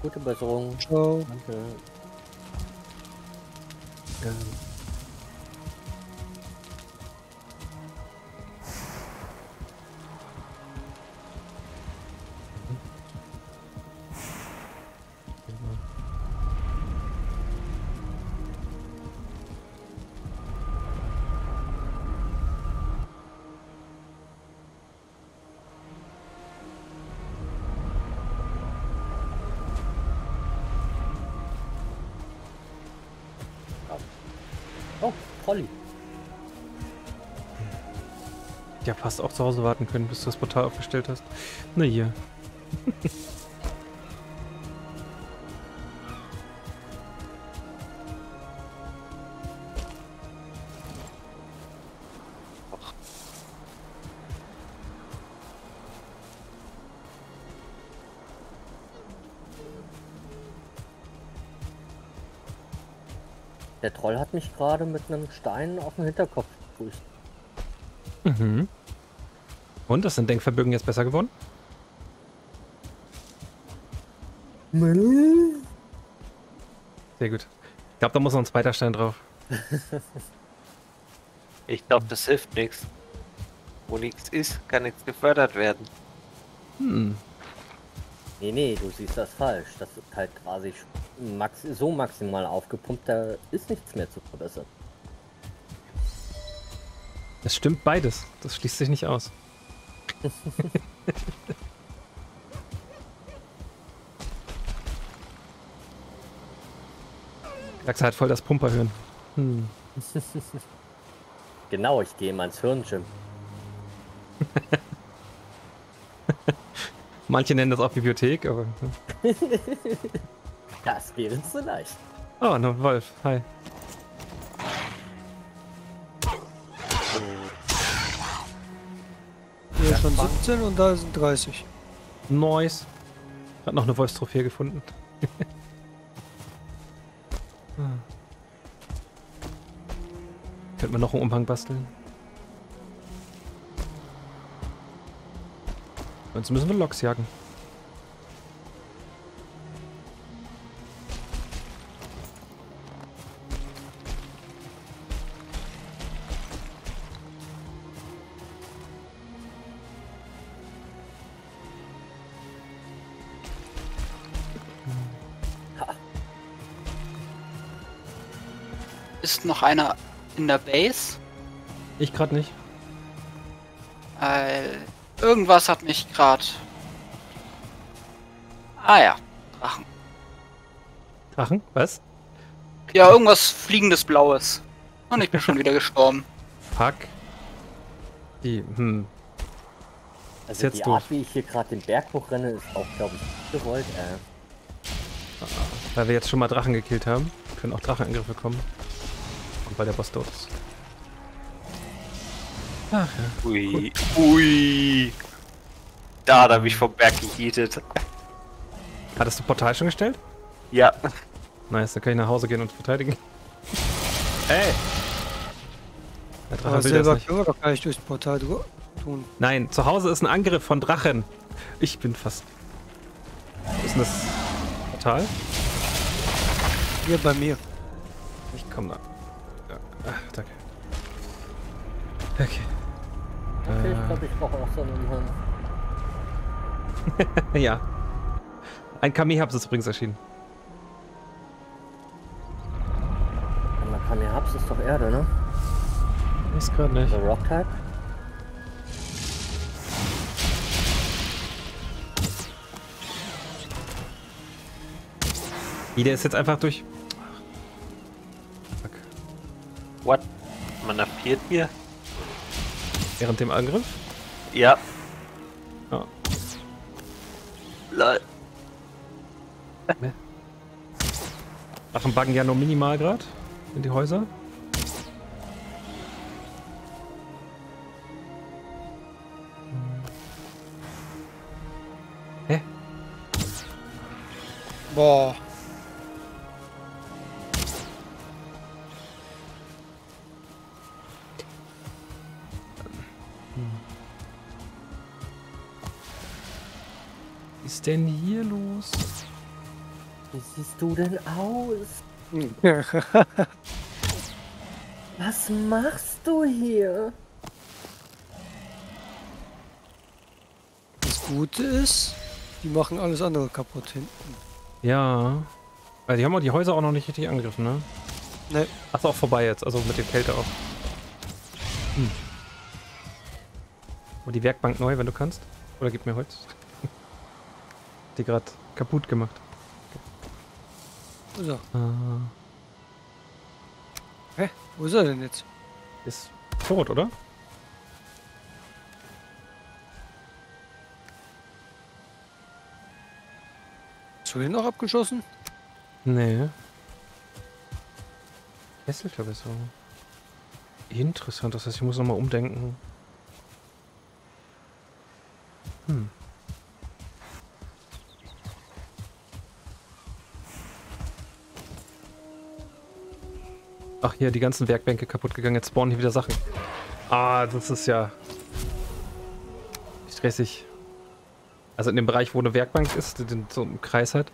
Gute Besserung. Ciao. Danke. Oh, Fast auch zu Hause warten können, bis du das Portal aufgestellt hast. Na hier. Der Troll hat mich gerade mit einem Stein auf den Hinterkopf gegrüßt. Mhm. Und, ist dein Denkvermögen jetzt besser geworden? Sehr gut. Ich glaube, da muss noch ein zweiter Stein drauf. Ich glaube, das hilft nichts. Wo nichts ist, kann nichts gefördert werden. Hm. Nee, nee, du siehst das falsch. Das ist halt quasi max so maximal aufgepumpt, da ist nichts mehr zu verbessern. Das stimmt beides. Das schließt sich nicht aus. Lachs hat voll das Pumperhirn. Hm. Genau, ich gehe mal ins Hirn, Jim. Manche nennen das auch Bibliothek, aber. Das wäre zu leicht. Oh, ne Wolf. Hi. Hier schon 17 und da sind 30. Nice. Hat noch eine Wolfstrophäe gefunden. Ah. Könnte man noch einen Umhang basteln? Sonst müssen wir Loks jagen. Noch einer in der Base? Ich gerade nicht. Weil irgendwas hat mich gerade. Ah ja, Drachen. Drachen? Was? Ja, irgendwas fliegendes Blaues. Und ich bin schon wieder gestorben. Fuck. Die, hm. Also jetzt die doof. Art, wie ich hier gerade den Berg hochrenne, ist auch, glaube ich, gewollt. Äh, Weil wir jetzt schon mal Drachen gekillt haben, können auch Drachenangriffe kommen. Und weil der Boss tot ist. Ach ja. Ui. Ui. Da hat er mich vom Berg gehietet. Hattest du Portal schon gestellt? Ja. Nice, dann kann ich nach Hause gehen und verteidigen. Ey! Der Drache Aber will das selber nicht. können wir doch gar nicht durchs Portal tun. Nein, zu Hause ist ein Angriff von Drachen. Ich bin fast. Wo ist denn das Portal? Hier bei mir. Ich komm da. Ach, danke. Okay. okay, Äh. ich glaube, ich brauche auch so einen Umhang. Ja. Ein Kami-Hubs ist übrigens erschienen. Ja Habs ist doch Erde, ne? Ist gerade nicht. Der Rock Type. Wie, der ist jetzt einfach durch. What? Man appiert mir? Während dem Angriff? Ja. Ja. Lol. Drachen buggen ja nur minimal gerade in die Häuser. Hä? Boah. Denn hier los? Wie siehst du denn aus? Was machst du hier? Das Gute ist, die machen alles andere kaputt hinten. Ja. Weil die haben auch die Häuser auch noch nicht richtig angegriffen, ne? Ne, Ach, ist auch vorbei jetzt, also mit der Kälte auch. Hm. Und die Werkbank neu, wenn du kannst. Oder gib mir Holz. Die gerade kaputt gemacht. wo ist er? Hä? Wo ist er denn jetzt? ist tot, oder? Hast du den noch abgeschossen? Nee. Kesselverbesserung. Interessant, das heißt, ich muss nochmal umdenken. Hm. Ach, hier, die ganzen Werkbänke kaputt gegangen. Jetzt spawnen hier wieder Sachen. Ah, das ist ja stressig. Also in dem Bereich, wo eine Werkbank ist, den so einen Kreis hat,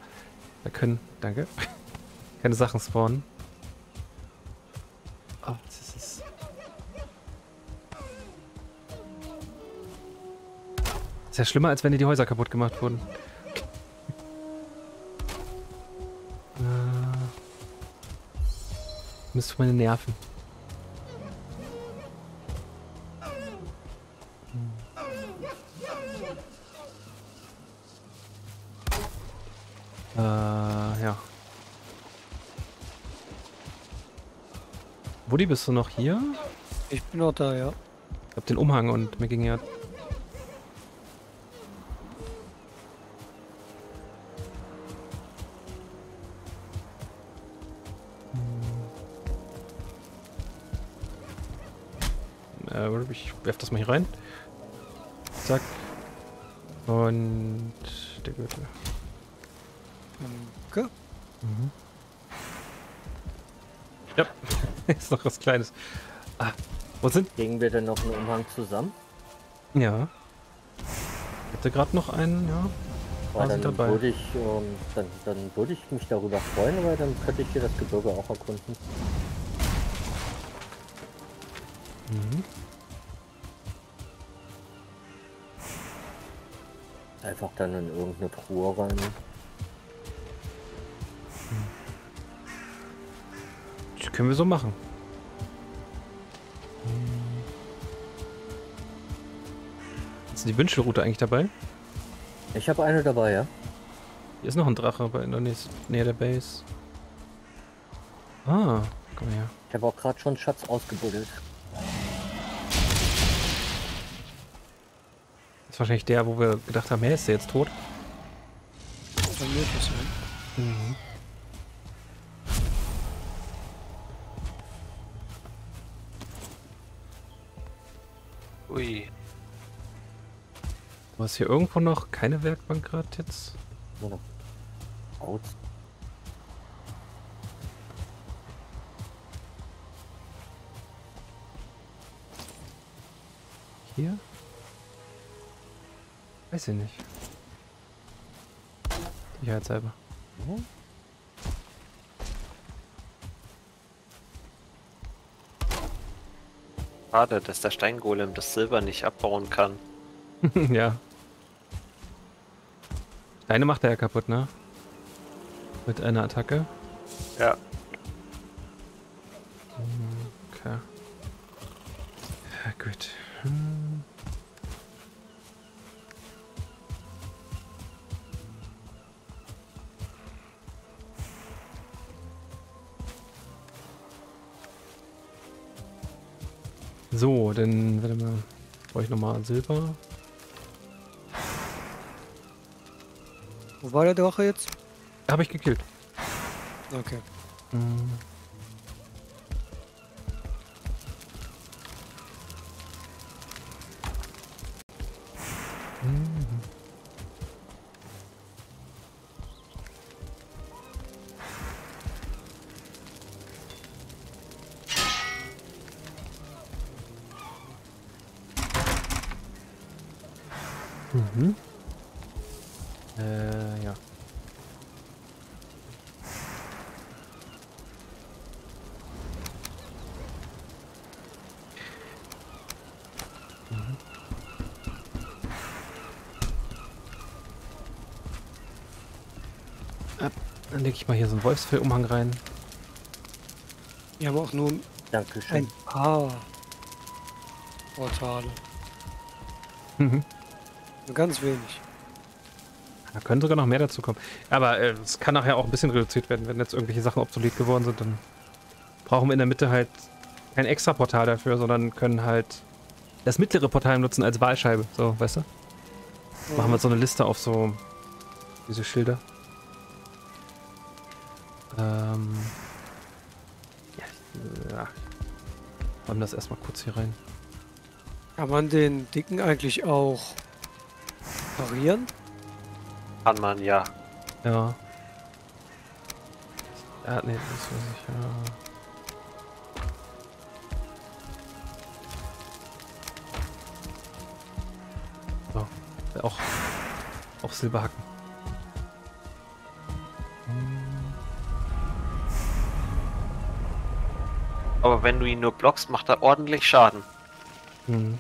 da können, danke, keine Sachen spawnen. Oh, das ist... Das ist ja schlimmer, als wenn dir die Häuser kaputt gemacht wurden. Mist für meine Nerven. Äh, ja. Woody, bist du noch hier? Ich bin auch da, ja. Ich hab den Umhang und mir ging ja. Ich werf das mal hier rein. Zack. Und der Gürtel. Danke. Mhm. Ja, ist noch was Kleines. Ah, wo sind? Kriegen wir denn noch einen Umhang zusammen? Ja. Ich hatte gerade noch einen, ja. Ah, sind dann dabei. würde ich, ähm, dann, dann würde ich mich darüber freuen, weil dann könnte ich hier das Gebirge auch erkunden. Mhm. Einfach dann in irgendeine Truhe rein. Das können wir so machen. Ist die Wünschelroute eigentlich dabei? Ich habe eine dabei, ja. Hier ist noch ein Drache bei in der nächsten, Nähe der Base. Ah, komm her. Ich habe auch gerade schon Schatz ausgebuddelt. Ist wahrscheinlich der, wo wir gedacht haben, hey, ist der jetzt tot? Bei mir passieren. Ui. Du hast hier irgendwo noch keine Werkbank gerade jetzt? Nur noch Out. Hier? Weiß ich nicht. Sicherheitshalber. Schade, dass der Steingolem das Silber nicht abbauen kann. ja. Deine macht er ja kaputt, ne? Mit einer Attacke. Ja. Silber. Wo war der Drache jetzt? Habe ich gekillt. Okay. Hm. Mhm. Ich mal hier so einen Wolfsfellumhang rein. Wir haben auch nur Dankeschön. ein paar Portale. Mhm. Nur ganz wenig. Da können sogar noch mehr dazu kommen. Aber äh, es kann nachher auch ein bisschen reduziert werden, wenn jetzt irgendwelche Sachen obsolet geworden sind. Dann brauchen wir in der Mitte halt kein extra Portal dafür, sondern können halt das mittlere Portal nutzen als Wahlscheibe. So, weißt du? Machen wir so eine Liste auf so diese Schilder. Räumen das erstmal kurz hier rein. Kann man den dicken eigentlich auch parieren? Kann man ja. Ja. Ja, nee, das weiß ich, ja. So, auch, auch Silberhacken. Aber wenn du ihn nur blockst, macht er ordentlich Schaden. Hm.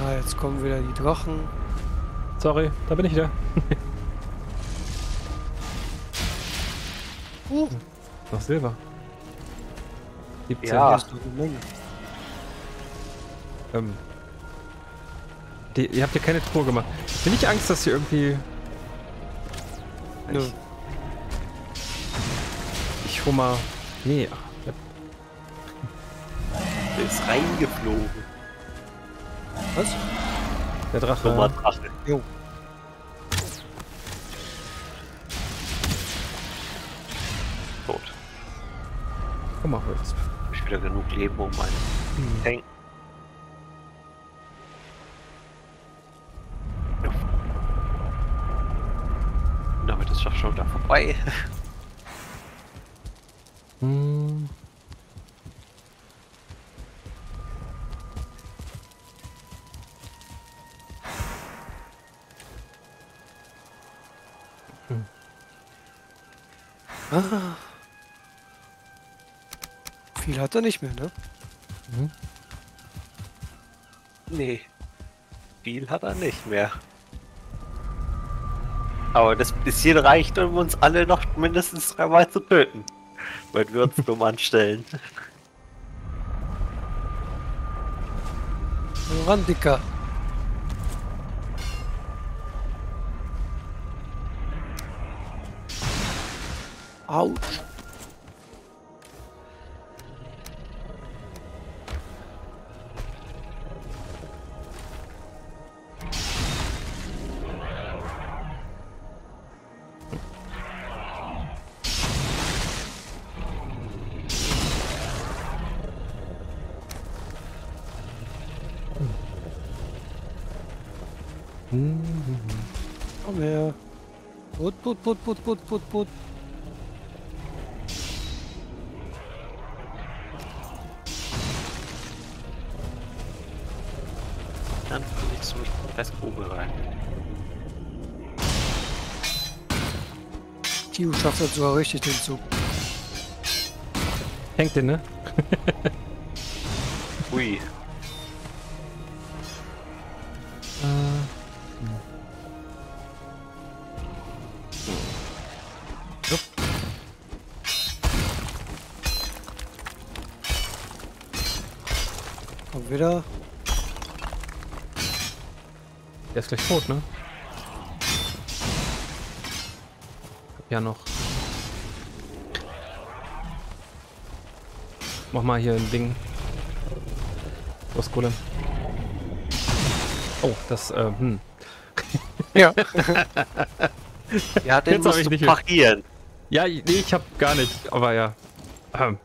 Ja, jetzt kommen wieder die Drachen. Sorry, da bin ich wieder. Uh, Noch Silber. 17. Ja. Ähm, die, ihr habt ja keine Truhe gemacht. Bin ich Angst, dass hier irgendwie. Nö. Ich, ich hol mal. Nee, ach, ist reingeflogen. Was? Der Drache. Dummer Drache. Jo. Tot. Komm mal, Holz. Hab ich wieder genug Leben, um meinen Tank. Ja. Und damit ist doch schon wieder vorbei. Hm. Hat er nicht mehr, ne? Nee. Viel hat er nicht mehr. Aber das bisschen reicht, um uns alle noch mindestens dreimal zu töten. Wenn wir uns dumm anstellen. Ran, Dicker. Autsch. Put, put, put, put, put. Dann fliegst du mich in die Fressgrube rein. Tio schafft das sogar richtig, den Zug. Hängt den, ne? ist gleich tot, ne? Hab ja noch. Mach mal hier ein Ding. Los, Golem. Oh, das, äh, hm. Ja. Ja, den Jetzt hab musst ich du nicht- parieren. Ja, nee, ich hab gar nicht, aber ja. Ähm.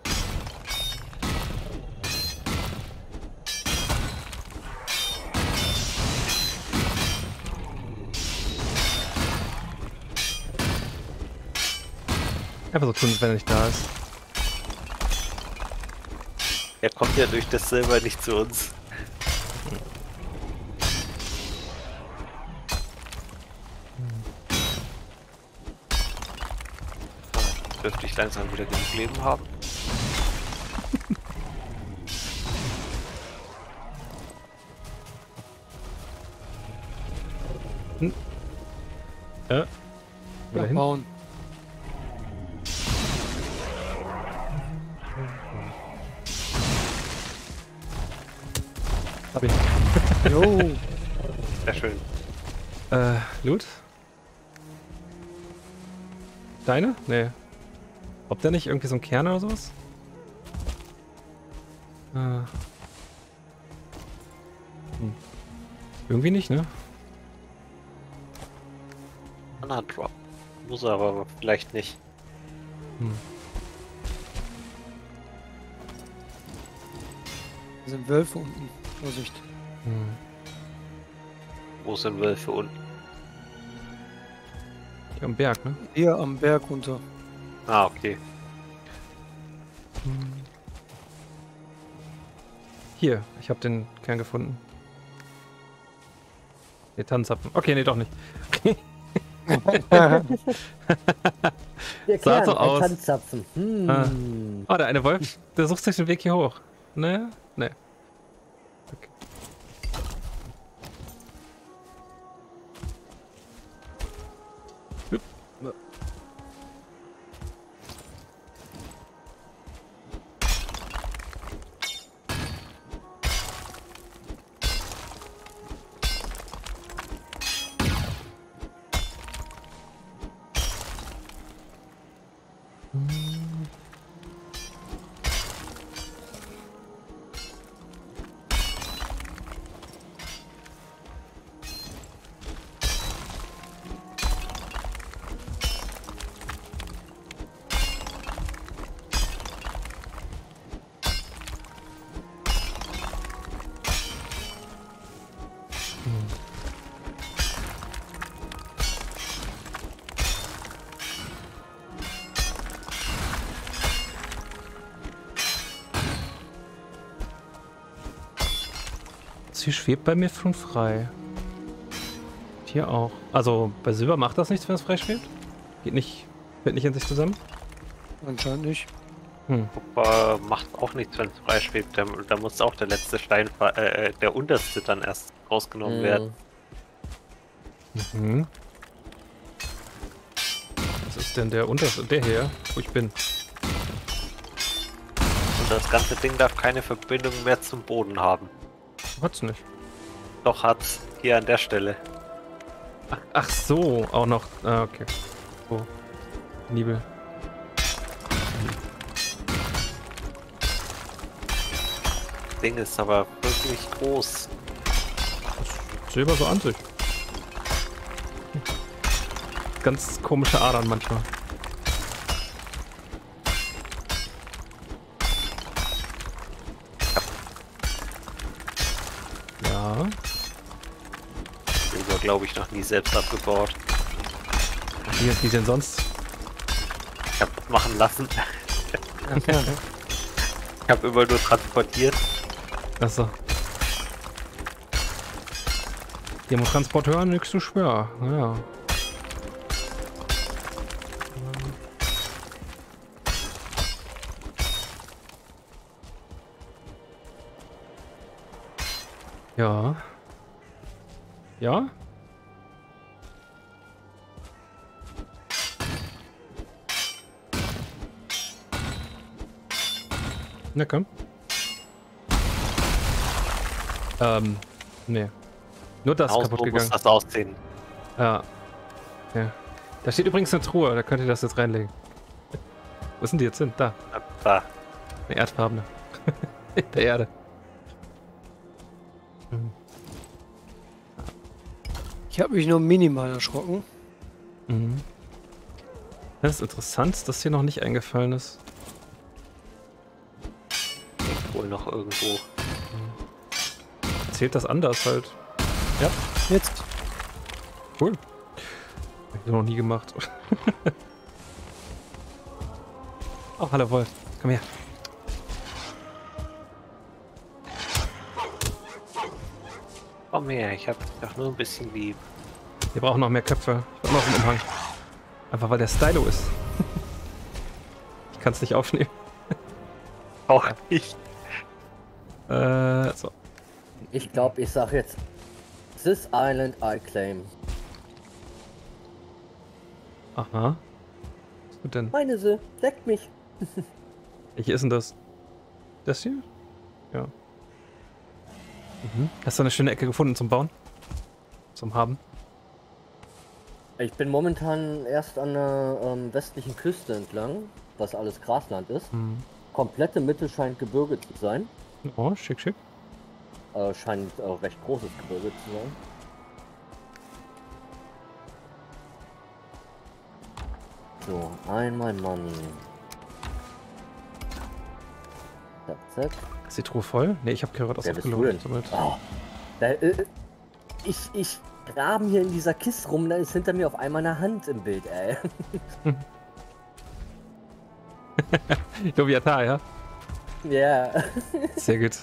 Einfach so tun, wenn er nicht da ist. Er kommt ja durch das Silber nicht zu uns. Ah, Dürfte ich langsam wieder genug Leben haben. Äh. Wieder hin. Bauen. Hab ich. Jo. Sehr schön. Äh, Loot? Deine? Nee. Ob der nicht irgendwie so ein Kern oder sowas? Äh. Hm. Irgendwie nicht, ne? Anna Drop. Muss er aber vielleicht nicht. Hm. Da sind Wölfe unten. Vorsicht. Hm. Wo sind Wölfe unten? Hier am Berg, ne? Hier am Berg runter. Ah, okay. Hier, ich habe den Kern gefunden. Der Tannenzapfen. Okay, nee, doch nicht. Der Sah Kern, so aus. Tanzzapfen. Hm. Ah. Oh, der eine Wolf, der sucht sich den Weg hier hoch. Ne? Ne. Schwebt bei mir schon frei. Hier auch. Also bei Silber macht das nichts, wenn es frei schwebt? Geht nicht, fällt nicht in sich zusammen? Anscheinend nicht. Kupfer macht auch nichts, wenn es frei schwebt. Da, da muss auch der letzte Stein, ver- äh, äh, der unterste dann erst rausgenommen werden. Mhm. Was ist denn der unter der hier, wo ich bin? Und das ganze Ding darf keine Verbindung mehr zum Boden haben. Hat's nicht. Doch hat's hier an der Stelle. Ach, ach so, auch noch. Ah, okay. So. Nibel. Das Ding ist aber wirklich groß. Silber so an sich. Ganz komische Adern manchmal. Glaube ich noch nie selbst abgebaut. Wie, wie denn sonst? Ich habe machen lassen. Ja. Ich habe immer nur transportiert. Achso. Hier muss Transporteur nichts zu schwer. Naja. Ja. Ja? Na komm. Ähm, nee. Nur das Haus, kaputt so muss gegangen. das aussehen. Ja. Ja. Da steht übrigens eine Truhe, da könnt ihr das jetzt reinlegen. Wo sind die jetzt hin? Da. Da. Eine erdfarbene. In der Erde. Ich habe mich nur minimal erschrocken. Mhm. Das ist interessant, dass hier noch nicht eingefallen ist. Wohl noch irgendwo. Zählt das anders halt. Jetzt. Cool. Hab ich noch nie gemacht. oh, hallo Wolf. Komm her. Komm her, ich habe doch nur ein bisschen lieb. Wir brauchen noch mehr Köpfe. Ich hab noch einen Umhang. Einfach weil der Stylo ist. ich kann es nicht aufnehmen. Auch nicht. Äh, so. Ich glaube, ich sag jetzt. This island I claim. Aha. Was gut denn? Meine sie, leckt mich. Welche ist denn das? Das hier? Ja. Mhm. Hast du eine schöne Ecke gefunden zum Bauen? Zum Haben? Ich bin momentan erst an der ähm, westlichen Küste entlang, was alles Grasland ist. Mhm. Komplette Mitte scheint Gebirge zu sein. Oh, schick, schick. Äh, scheint äh, recht großes Gebirge zu sein. So, einmal Money. Zack, zack. Ist die Truhe voll? Ne, ich habe ausgelotet. denn? Somit. Oh, da, äh, ich, ich graben hier in dieser Kiste rum, da ist hinter mir auf einmal eine Hand im Bild, ey. Loviatar, ja? Ja. Sehr gut.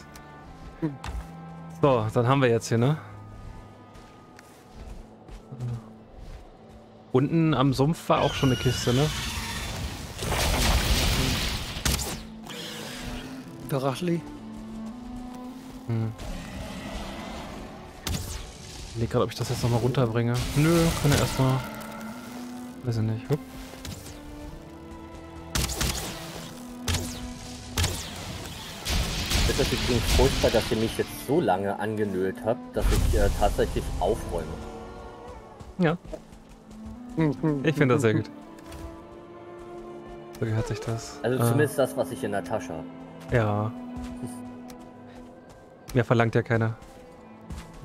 So, dann haben wir jetzt hier, ne? Unten am Sumpf war auch schon eine Kiste, ne? Berachli. Hm. Ich überleg gerade, ob ich das jetzt nochmal runterbringe. Nö, kann er erstmal. Weiß ich nicht. Hup. Das ist übrigens furchtbar, dass ihr mich jetzt so lange angenölt habt, dass ich äh, tatsächlich aufräume. Ja, ich finde das sehr gut. So gehört sich das. Also Äh, zumindest das, was ich in der Tasche habe. Ja. Mehr verlangt ja keiner.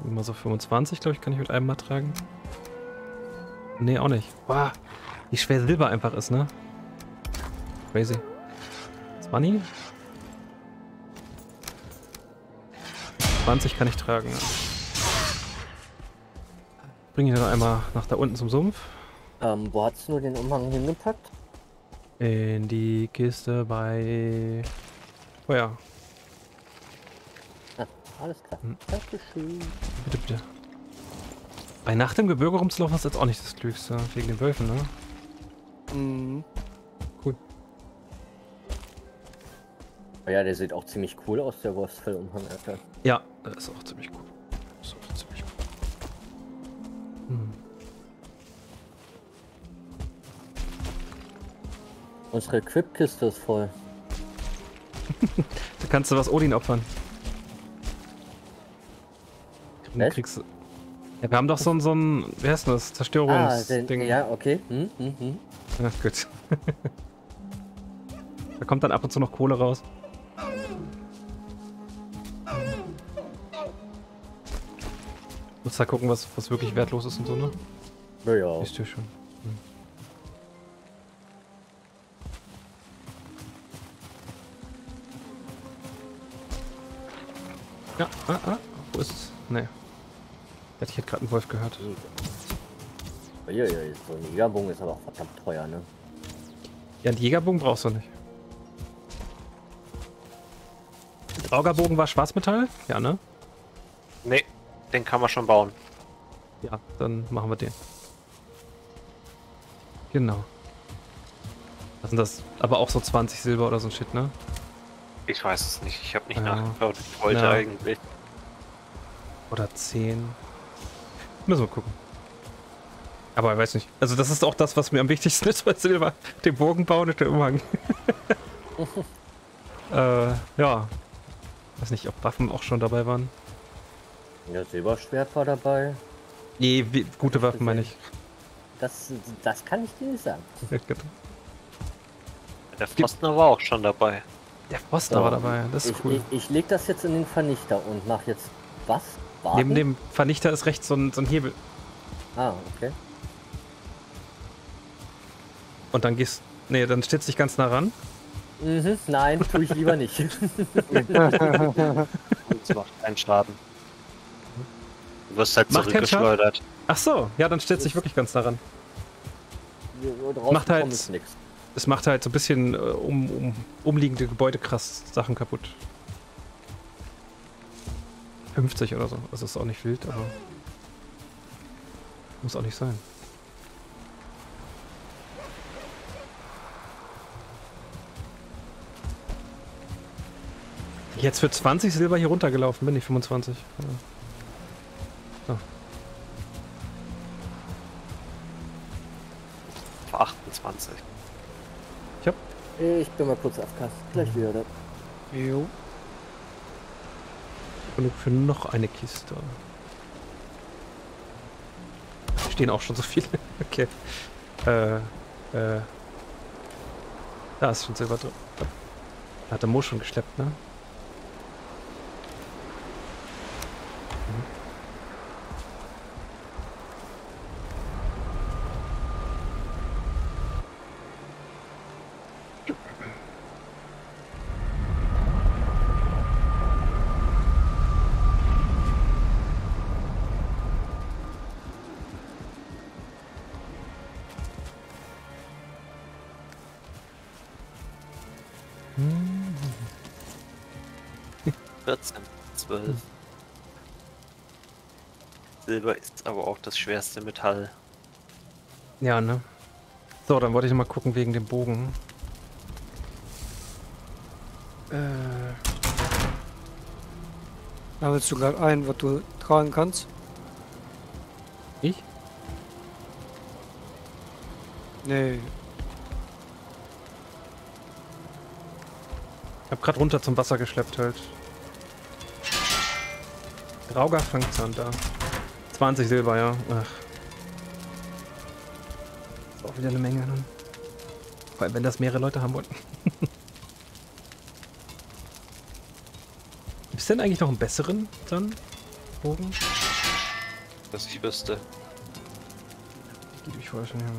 Immer so 25, glaube ich, kann ich mit einem mal tragen. Nee, auch nicht. Boah, wie schwer Silber einfach ist, ne? Crazy. 20? 20 kann ich tragen. Bringe ich noch einmal nach da unten zum Sumpf. Ähm, wo hast du den Umhang hingepackt? In die Kiste bei. Oh ja. Alles klar. Hm. Dankeschön. Bitte, bitte. Bei Nacht im Gebirge rumzulaufen ist jetzt auch nicht das Klügste. Wegen den Wölfen, ne? Mhm. Ja, der sieht auch ziemlich cool aus, der Wolfsfellumhang, Alter. Ja, das ist auch ziemlich. Das ist auch ziemlich gut. Hm. Unsere Equip-Kiste ist voll. Da kannst du was Odin opfern. Was? kriegst du. Ja, wir haben doch so ein, so ein, wie heißt das? Ah, Zerstörungsding. den, ja, okay. Hm, hm, hm. Ja, gut. da kommt dann ab und zu noch Kohle raus. Muss da gucken, was, was wirklich wertlos ist und so, ne? Ja, ja. Siehst du schon. Hm. Ja, ah, ah, wo ist es? Nee. Hätte ich hätte gerade einen Wolf gehört. Ja, ja, so ein Jägerbogen ist aber auch verdammt teuer, ne? Ja, einen Jägerbogen brauchst du nicht. Augerbogen war Schwarzmetall? Ja, ne? Nee, den kann man schon bauen. Ja, dann machen wir den. Genau. Was sind das? Aber auch so 20 Silber oder so ein Shit, ne? Ich weiß es nicht. Ich habe nicht Ja. nachgeschaut. Ich wollte Ja. eigentlich. Oder 10. Müssen wir gucken. Aber ich weiß nicht. Also das ist auch das, was mir am wichtigsten ist bei Silber. Den Bogen bauen und den Umhang. äh, ja. Weiß nicht, ob Waffen auch schon dabei waren. Ja, Silberschwert war dabei. Nee, wie, gute Waffen meine ich. Das, das kann ich dir nicht sagen. Der Frostner war auch schon dabei. Der Froster war dabei, das ist ich, cool. Ich, ich leg das jetzt in den Vernichter und mach jetzt was? Warten? Neben dem Vernichter ist rechts so ein, so ein Hebel. Ah, okay. Und dann gehst. Nee, dann stellst du dich ganz nah ran. Mhm, nein, tue ich lieber nicht. Und es macht keinen Schaden. Du wirst halt Macht zurückgeschleudert. Ach so, ja, dann stellst du dich wirklich ganz nah ran. Draußen Macht halt-. Es macht halt so ein bisschen äh, um, um umliegende Gebäude krass Sachen kaputt. 50 oder so. Also ist auch nicht wild, aber. Muss auch nicht sein. Jetzt für 20 Silber hier runtergelaufen bin ich 25. Ja. 28. Ich bin mal kurz auf Kass. Gleich wieder da. Jo. Genug für noch eine Kiste. Stehen auch schon so viele. Okay. Äh, äh. Da ist schon Silber drin. Da hat der Mo schon geschleppt, ne? Silber ist aber auch das schwerste Metall. Ja, ne? So, dann wollte ich mal gucken wegen dem Bogen. Äh, Da willst du gerade ein, was du tragen kannst. ich? Nee. Ich hab grad runter zum Wasser geschleppt halt. Rauger Fangzahn da. 20 Silber, ja. Ach. Ist auch wieder eine Menge. Ne? Vor allem, wenn das mehrere Leute haben wollen. Gibt's denn eigentlich noch einen besseren dann? Bogen? Dass ich wüsste. Geht mich vorher schon. Ja, ja.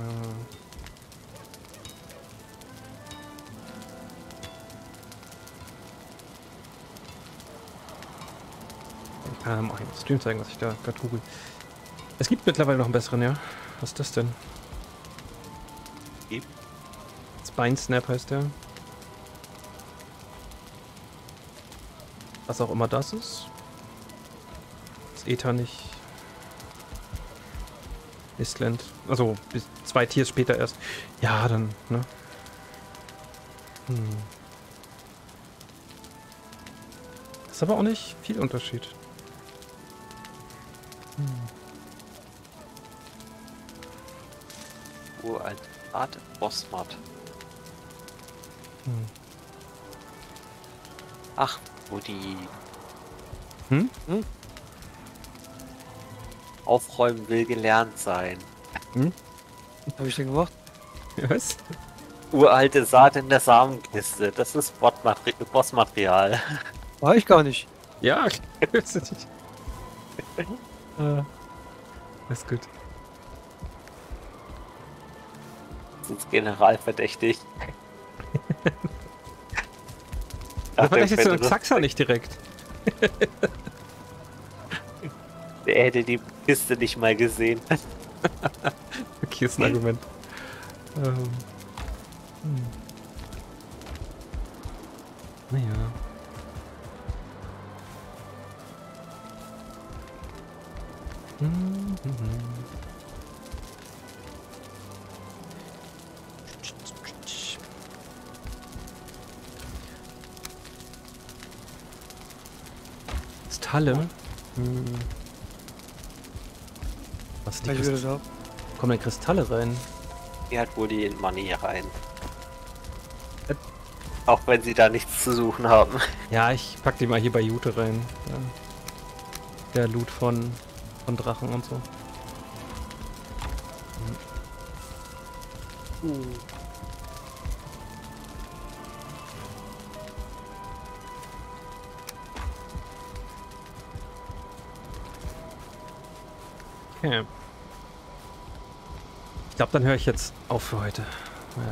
Ich kann auch im Stream zeigen, was ich da gerade google. Es gibt mittlerweile noch einen besseren, ja. Was ist das denn? Spine Snap heißt der. Was auch immer das ist. jetzt Ether nicht. Mistland. Also bis zwei Tiers später erst. Ja, dann, ne? Hm. Ist aber auch nicht viel Unterschied. Uralt Art Bossmat. Hm. Ach, wo die Hm? aufräumen will gelernt sein. Habe ich denn gemacht? Was? Uralte Saat in der Samenkiste. Das ist Bossmaterial. War ich gar nicht. Ja, grüße dich. äh, ist gut. Das ist generalverdächtig. Ach, der so ein könnte- Zaxer nicht direkt. Der hätte die Kiste nicht mal gesehen. Okay, ist ein Argument. Ähm. Kristalle? Hm. Was die da. Kommen denn Kristalle rein? Die hat wohl die Money rein. Äh. Auch wenn sie da nichts zu suchen haben. Ja, ich pack die mal hier bei Jute rein. Ja. Der Loot von, von Drachen und so. Okay. Glaube, dann höre ich jetzt auf für heute. Ja.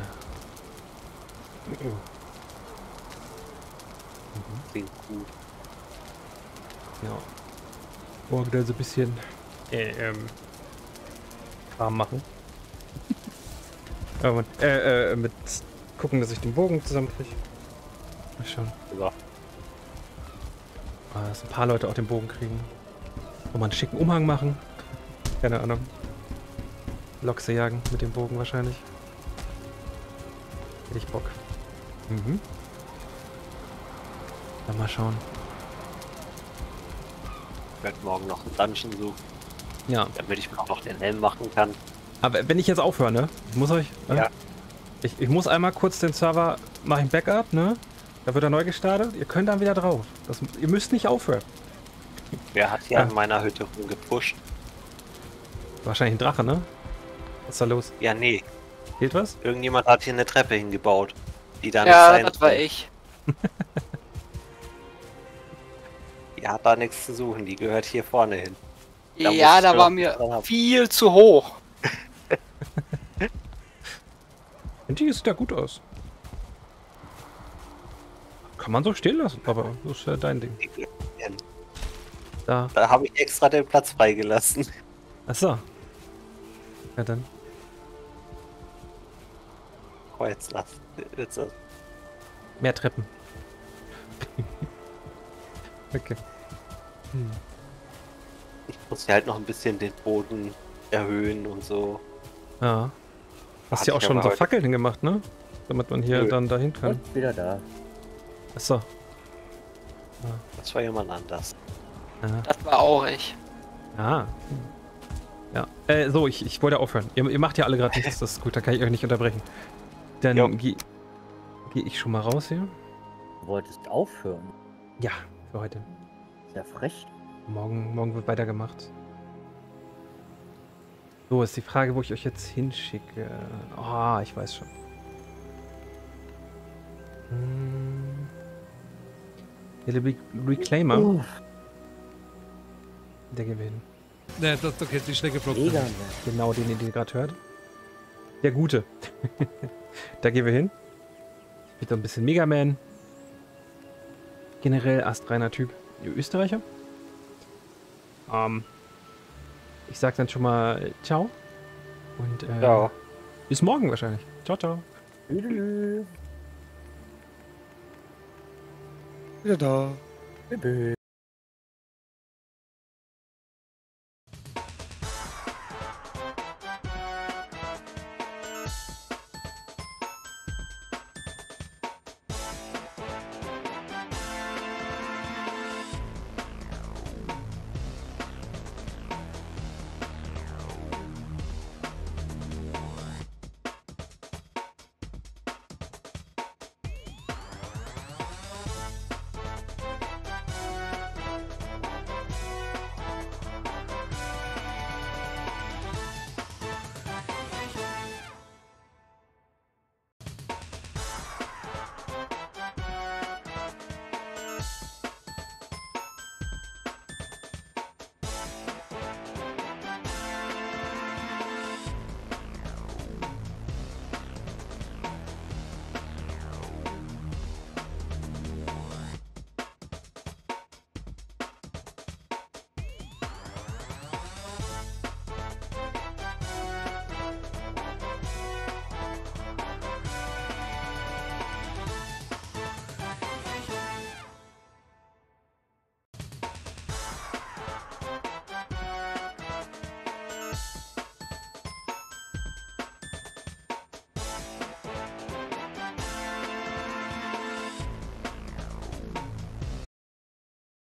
Klingt gut. Ja. Morgen dann so ein bisschen äh, ähm, Kram machen. Aber, äh, äh, mit gucken, dass ich den Bogen zusammenkriege. Mal schauen. Ja. Ah, dass ein paar Leute auch den Bogen kriegen. Und mal einen schicken Umhang machen. Keine Ahnung. Lochse jagen mit dem Bogen wahrscheinlich. Hätte ich Bock. Mhm. Dann mal schauen. Ich werde morgen noch einen Dungeon suchen, Ja. damit ich mir auch noch den Helm machen kann. Aber wenn ich jetzt aufhöre, ne? Ich muss euch. Ne? Ja. Ich, ich muss einmal kurz den Server, mache ich ein Backup, ne? Da wird er neu gestartet. Ihr könnt dann wieder drauf. Das, ihr müsst nicht aufhören. Wer hat hier Ja. an meiner Hütte rumgepusht? Wahrscheinlich ein Drache, ne? Was ist da los? Ja, nee. Fehlt was? Irgendjemand hat hier eine Treppe hingebaut, die da Ja, nicht sein das war ich. Die hat da nichts zu suchen, die gehört hier vorne hin. Da ja, da war mir viel zu hoch. Die sieht ja gut aus. Kann man so stehen lassen, aber das ist ja dein Ding. Da. Da habe ich extra den Platz freigelassen. Achso. Ja dann. Kreuz lassen. Jetzt, Mehr Treppen. okay. Hm. Ich muss hier halt noch ein bisschen den Boden erhöhen und so. Ja. Hast ja auch schon so heute- Fackeln hingemacht, ne? Damit man hier Nö. dann dahin kann. Und wieder da. Achso. Das war jemand anders. Ja. Das war auch ich. Ah. Ja. Äh, so, ich, ich wollte aufhören. Ihr, ihr macht ja alle gerade nichts, das ist gut, dann kann ich euch nicht unterbrechen. Dann gehe geh ich schon mal raus hier. Du wolltest aufhören. Ja, für heute. Sehr frech. Morgen, morgen wird weitergemacht. So, ist die Frage, wo ich euch jetzt hinschicke. Ah, ich weiß schon. Hm. Der Re Reclaimer, Uff, der gewinnt. Nee, dat, dat heeft die slechte mega problem. nett. Genau den, den ihr gerade hört. Der Gute. da gehen wir hin. Wird ein bisschen Mega Man. Generell astreiner Typ. Ihr Österreicher. Ähm, ich sag dann schon mal äh, ciao. Und äh, Ja. bis morgen wahrscheinlich. Ciao, ciao. Wieder da. Tschüss.